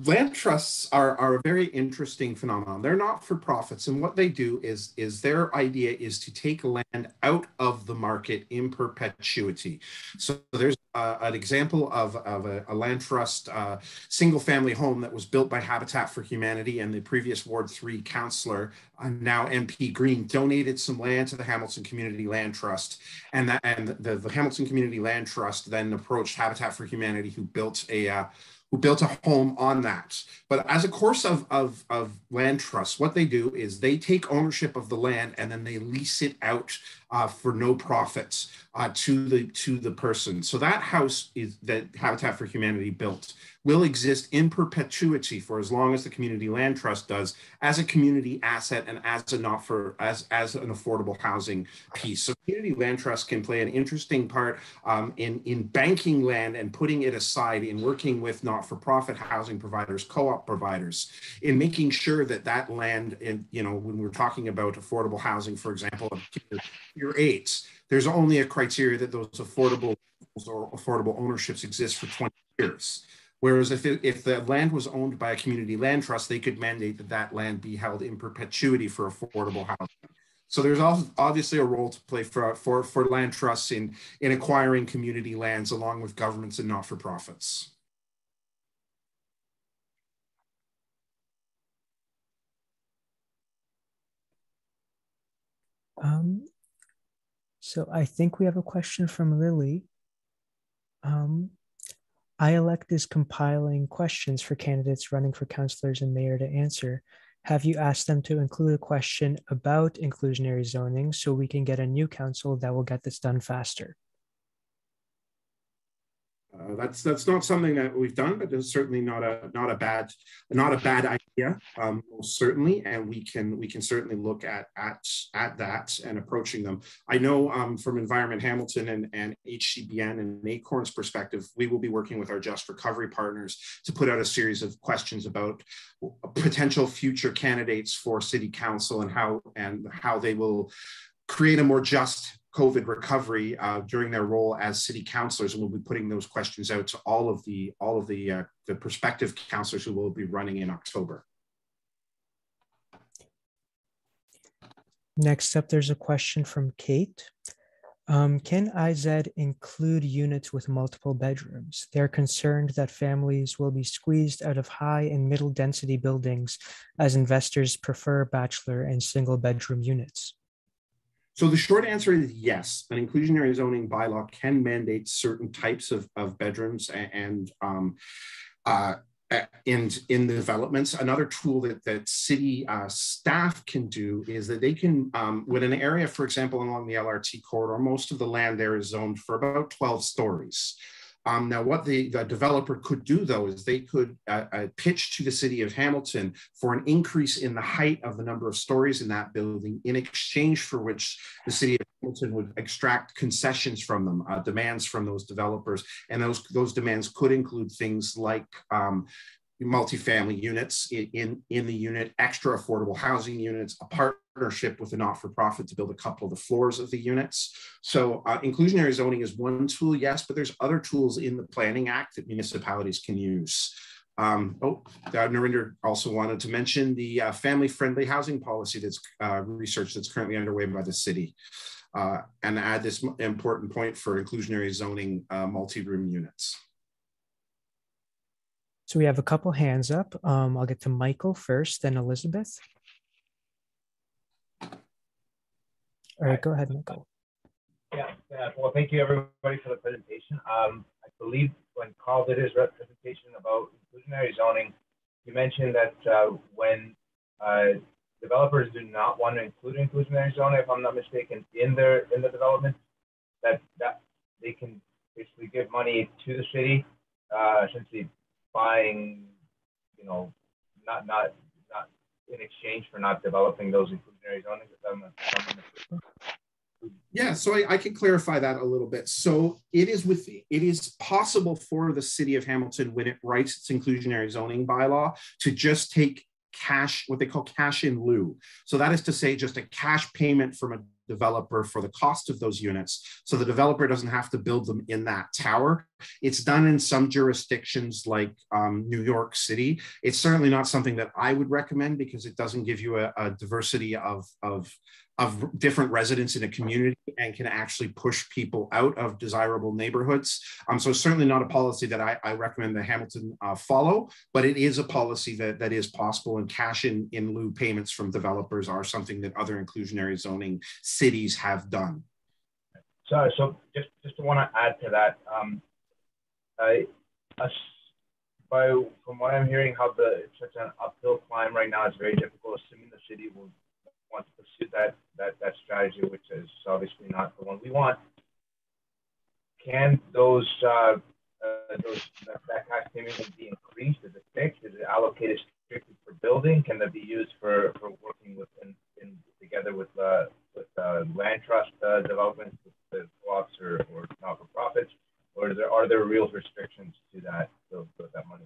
land trusts are, are a very interesting phenomenon. They're not for profits, and what they do is, is their idea is to take land out of the market in perpetuity. So there's uh, an example of, of a, a land trust uh, single family home that was built by Habitat for Humanity and the previous Ward 3 councillor, uh, now MP Green, donated some land to the Hamilton Community Land Trust. And that and the, the Hamilton Community Land Trust then approached Habitat for Humanity, who built a uh, who built a home on that. But as a course of, of, of land trusts, what they do is they take ownership of the land and then they lease it out uh, for no profits uh, to the to the person. So that house is that Habitat for Humanity built will exist in perpetuity for as long as the community land trust does as a community asset and as a not for as as an affordable housing piece. So community land trust can play an interesting part um, in in banking land and putting it aside in working with not-for-profit housing providers co-op providers in making sure that that land and you know when we're talking about affordable housing for example your eights there's only a criteria that those affordable or affordable ownerships exist for 20 years Whereas if, it, if the land was owned by a community land trust, they could mandate that that land be held in perpetuity for affordable housing. So there's also obviously a role to play for, for, for land trusts in, in acquiring community lands along with governments and not-for-profits. Um, so I think we have a question from Lily. Um, IELEC is compiling questions for candidates running for councillors and mayor to answer. Have you asked them to include a question about inclusionary zoning so we can get a new council that will get this done faster? Uh, that's that's not something that we've done, but it's certainly not a not a bad not a bad idea, um, most certainly, and we can we can certainly look at at at that and approaching them. I know um, from Environment Hamilton and, and HCBN and Acorn's perspective, we will be working with our Just Recovery partners to put out a series of questions about potential future candidates for City Council and how and how they will create a more just COVID recovery uh, during their role as city councilors, and we'll be putting those questions out to all of the all of the uh, the prospective councilors who will be running in October. Next up, there's a question from Kate. Um, can IZ include units with multiple bedrooms? They're concerned that families will be squeezed out of high and middle density buildings as investors prefer bachelor and single bedroom units. So the short answer is yes. An inclusionary zoning bylaw can mandate certain types of, of bedrooms and, and um, uh, in, in the developments. Another tool that, that city uh, staff can do is that they can, um, when an area, for example, along the LRT corridor, most of the land there is zoned for about 12 stories. Um, now, what the, the, developer could do, though, is they could uh, uh, pitch to the city of Hamilton for an increase in the height of the number of stories in that building, in exchange for which the city of Hamilton would extract concessions from them, uh, demands from those developers, and those those demands could include things like um, multifamily units in, in, in, the unit, extra affordable housing units, a partnership with a not-for-profit to build a couple of the floors of the units. So uh, inclusionary zoning is one tool, yes, but there's other tools in the Planning Act that municipalities can use. Um, oh, uh, Nrinder also wanted to mention the uh, family-friendly housing policy that's uh, research that's currently underway by the city. Uh, and add this important point for inclusionary zoning uh, multi-room units. So we have a couple hands up. Um, I'll get to Michael first, then Elizabeth. All right, go ahead, Michael. Yeah, yeah, well, thank you everybody for the presentation. Um, I believe when Carl did his presentation about inclusionary zoning, you mentioned that uh, when uh, developers do not want to include inclusionary zoning, if I'm not mistaken, in their in the development, that that they can basically give money to the city, uh, essentially buying, you know, not not not in exchange for not developing those inclusionary zoning. Yeah, so I, I, can clarify that a little bit. So it is with it is possible for the city of Hamilton when it writes its inclusionary zoning bylaw to just take cash, what they call cash in lieu. So that is to say, just a cash payment from a developer for the cost of those units. So the developer doesn't have to build them in that tower. It's done in some jurisdictions like um, New York City. It's certainly not something that I would recommend because it doesn't give you a, a diversity of, of of different residents in a community and can actually push people out of desirable neighborhoods. Um, so certainly not a policy that I, I recommend that Hamilton uh, follow, but it is a policy that, that is possible and cash in, in lieu payments from developers are something that other inclusionary zoning cities have done. so, so just just want to add to that. Um, I, by from what I'm hearing, how the it's such an uphill climb right now. It's very difficult. Assuming the city will want to pursue that that that strategy, which is obviously not the one we want. Can those uh, uh, those that, that payment be increased? Is it fixed? Is it allocated strictly for building? Can that be used for, for working with in, in together with uh, with uh, land trust uh, developments, with the co-ops or, or not for profits, or there, are there real restrictions to that to, to that money?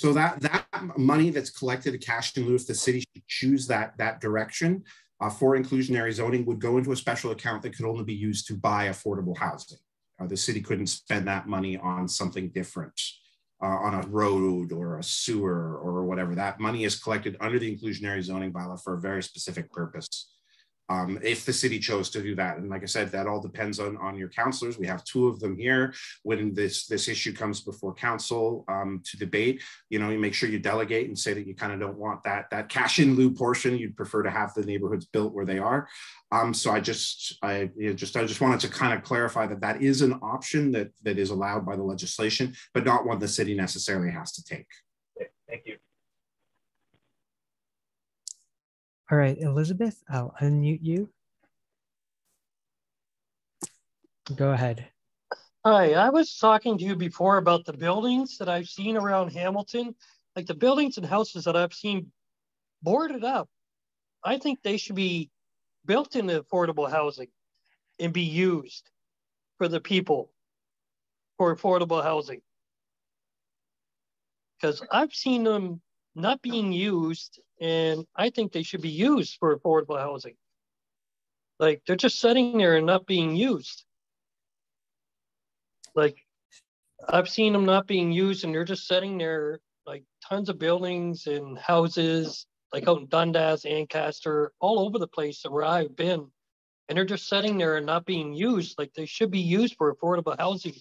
So that that money that's collected, cash in lieu, if the city should choose that that direction uh, for inclusionary zoning, would go into a special account that could only be used to buy affordable housing. Uh, the city couldn't spend that money on something different, uh, on a road or a sewer or whatever. That money is collected under the inclusionary zoning bylaw for a very specific purpose um, if the city chose to do that. And like I said, that all depends on, on your councilors. We have two of them here. When this, this issue comes before council um, to debate, you know, you make sure you delegate and say that you kind of don't want that, that cash in lieu portion. You'd prefer to have the neighborhoods built where they are. Um, so I just, I you know, just, I just wanted to kind of clarify that that is an option that, that is allowed by the legislation, but not one the city necessarily has to take. Thank you. All right, Elizabeth, I'll unmute you. Go ahead. Hi, I was talking to you before about the buildings that I've seen around Hamilton, like the buildings and houses that I've seen boarded up. I think they should be built into affordable housing and be used for the people for affordable housing. Because I've seen them not being used, and I think they should be used for affordable housing. Like they're just sitting there and not being used. Like I've seen them not being used, and they're just sitting there, like tons of buildings and houses, like out in Dundas, Ancaster, all over the place where I've been, and they're just sitting there and not being used. Like they should be used for affordable housing.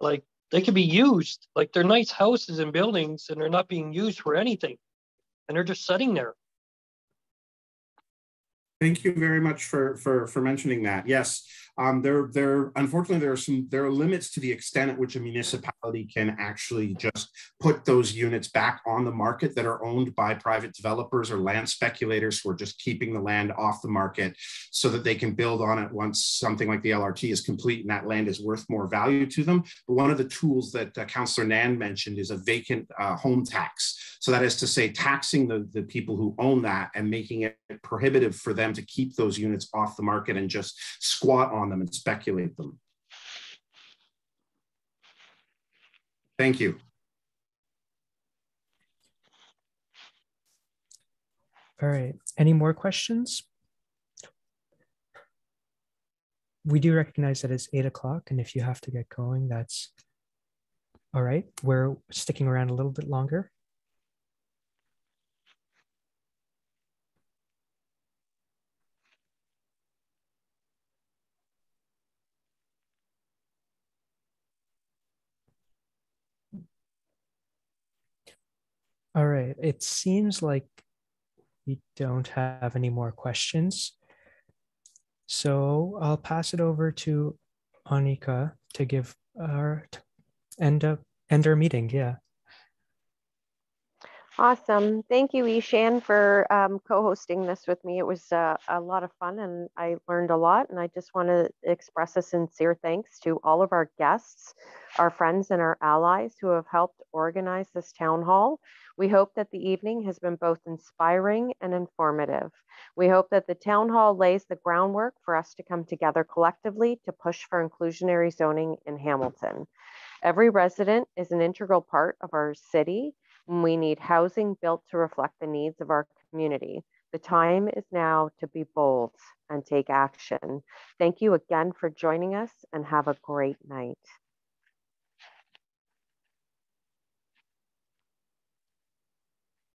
Like they can be used like they're nice houses and buildings and they're not being used for anything and they're just sitting there Thank you very much for for for mentioning that. Yes, um, there there unfortunately there are some there are limits to the extent at which a municipality can actually just put those units back on the market that are owned by private developers or land speculators who are just keeping the land off the market so that they can build on it once something like the LRT is complete and that land is worth more value to them. But one of the tools that uh, Councillor Nann mentioned is a vacant uh, home tax. So that is to say, taxing the, the people who own that and making it prohibitive for them to keep those units off the market and just squat on them and speculate them. Thank you. All right. Any more questions? We do recognize that it's eight o'clock, and if you have to get going, that's all right. We're sticking around a little bit longer. All right. It seems like we don't have any more questions. So I'll pass it over to Anika to give our end up end our meeting. Yeah. Awesome. Thank you, Ishan, for um, co-hosting this with me. It was uh, a lot of fun and I learned a lot. And I just want to express a sincere thanks to all of our guests, our friends and our allies who have helped organize this town hall. We hope that the evening has been both inspiring and informative. We hope that the town hall lays the groundwork for us to come together collectively to push for inclusionary zoning in Hamilton. Every resident is an integral part of our city we need housing built to reflect the needs of our community. The time is now to be bold and take action. Thank you again for joining us and have a great night.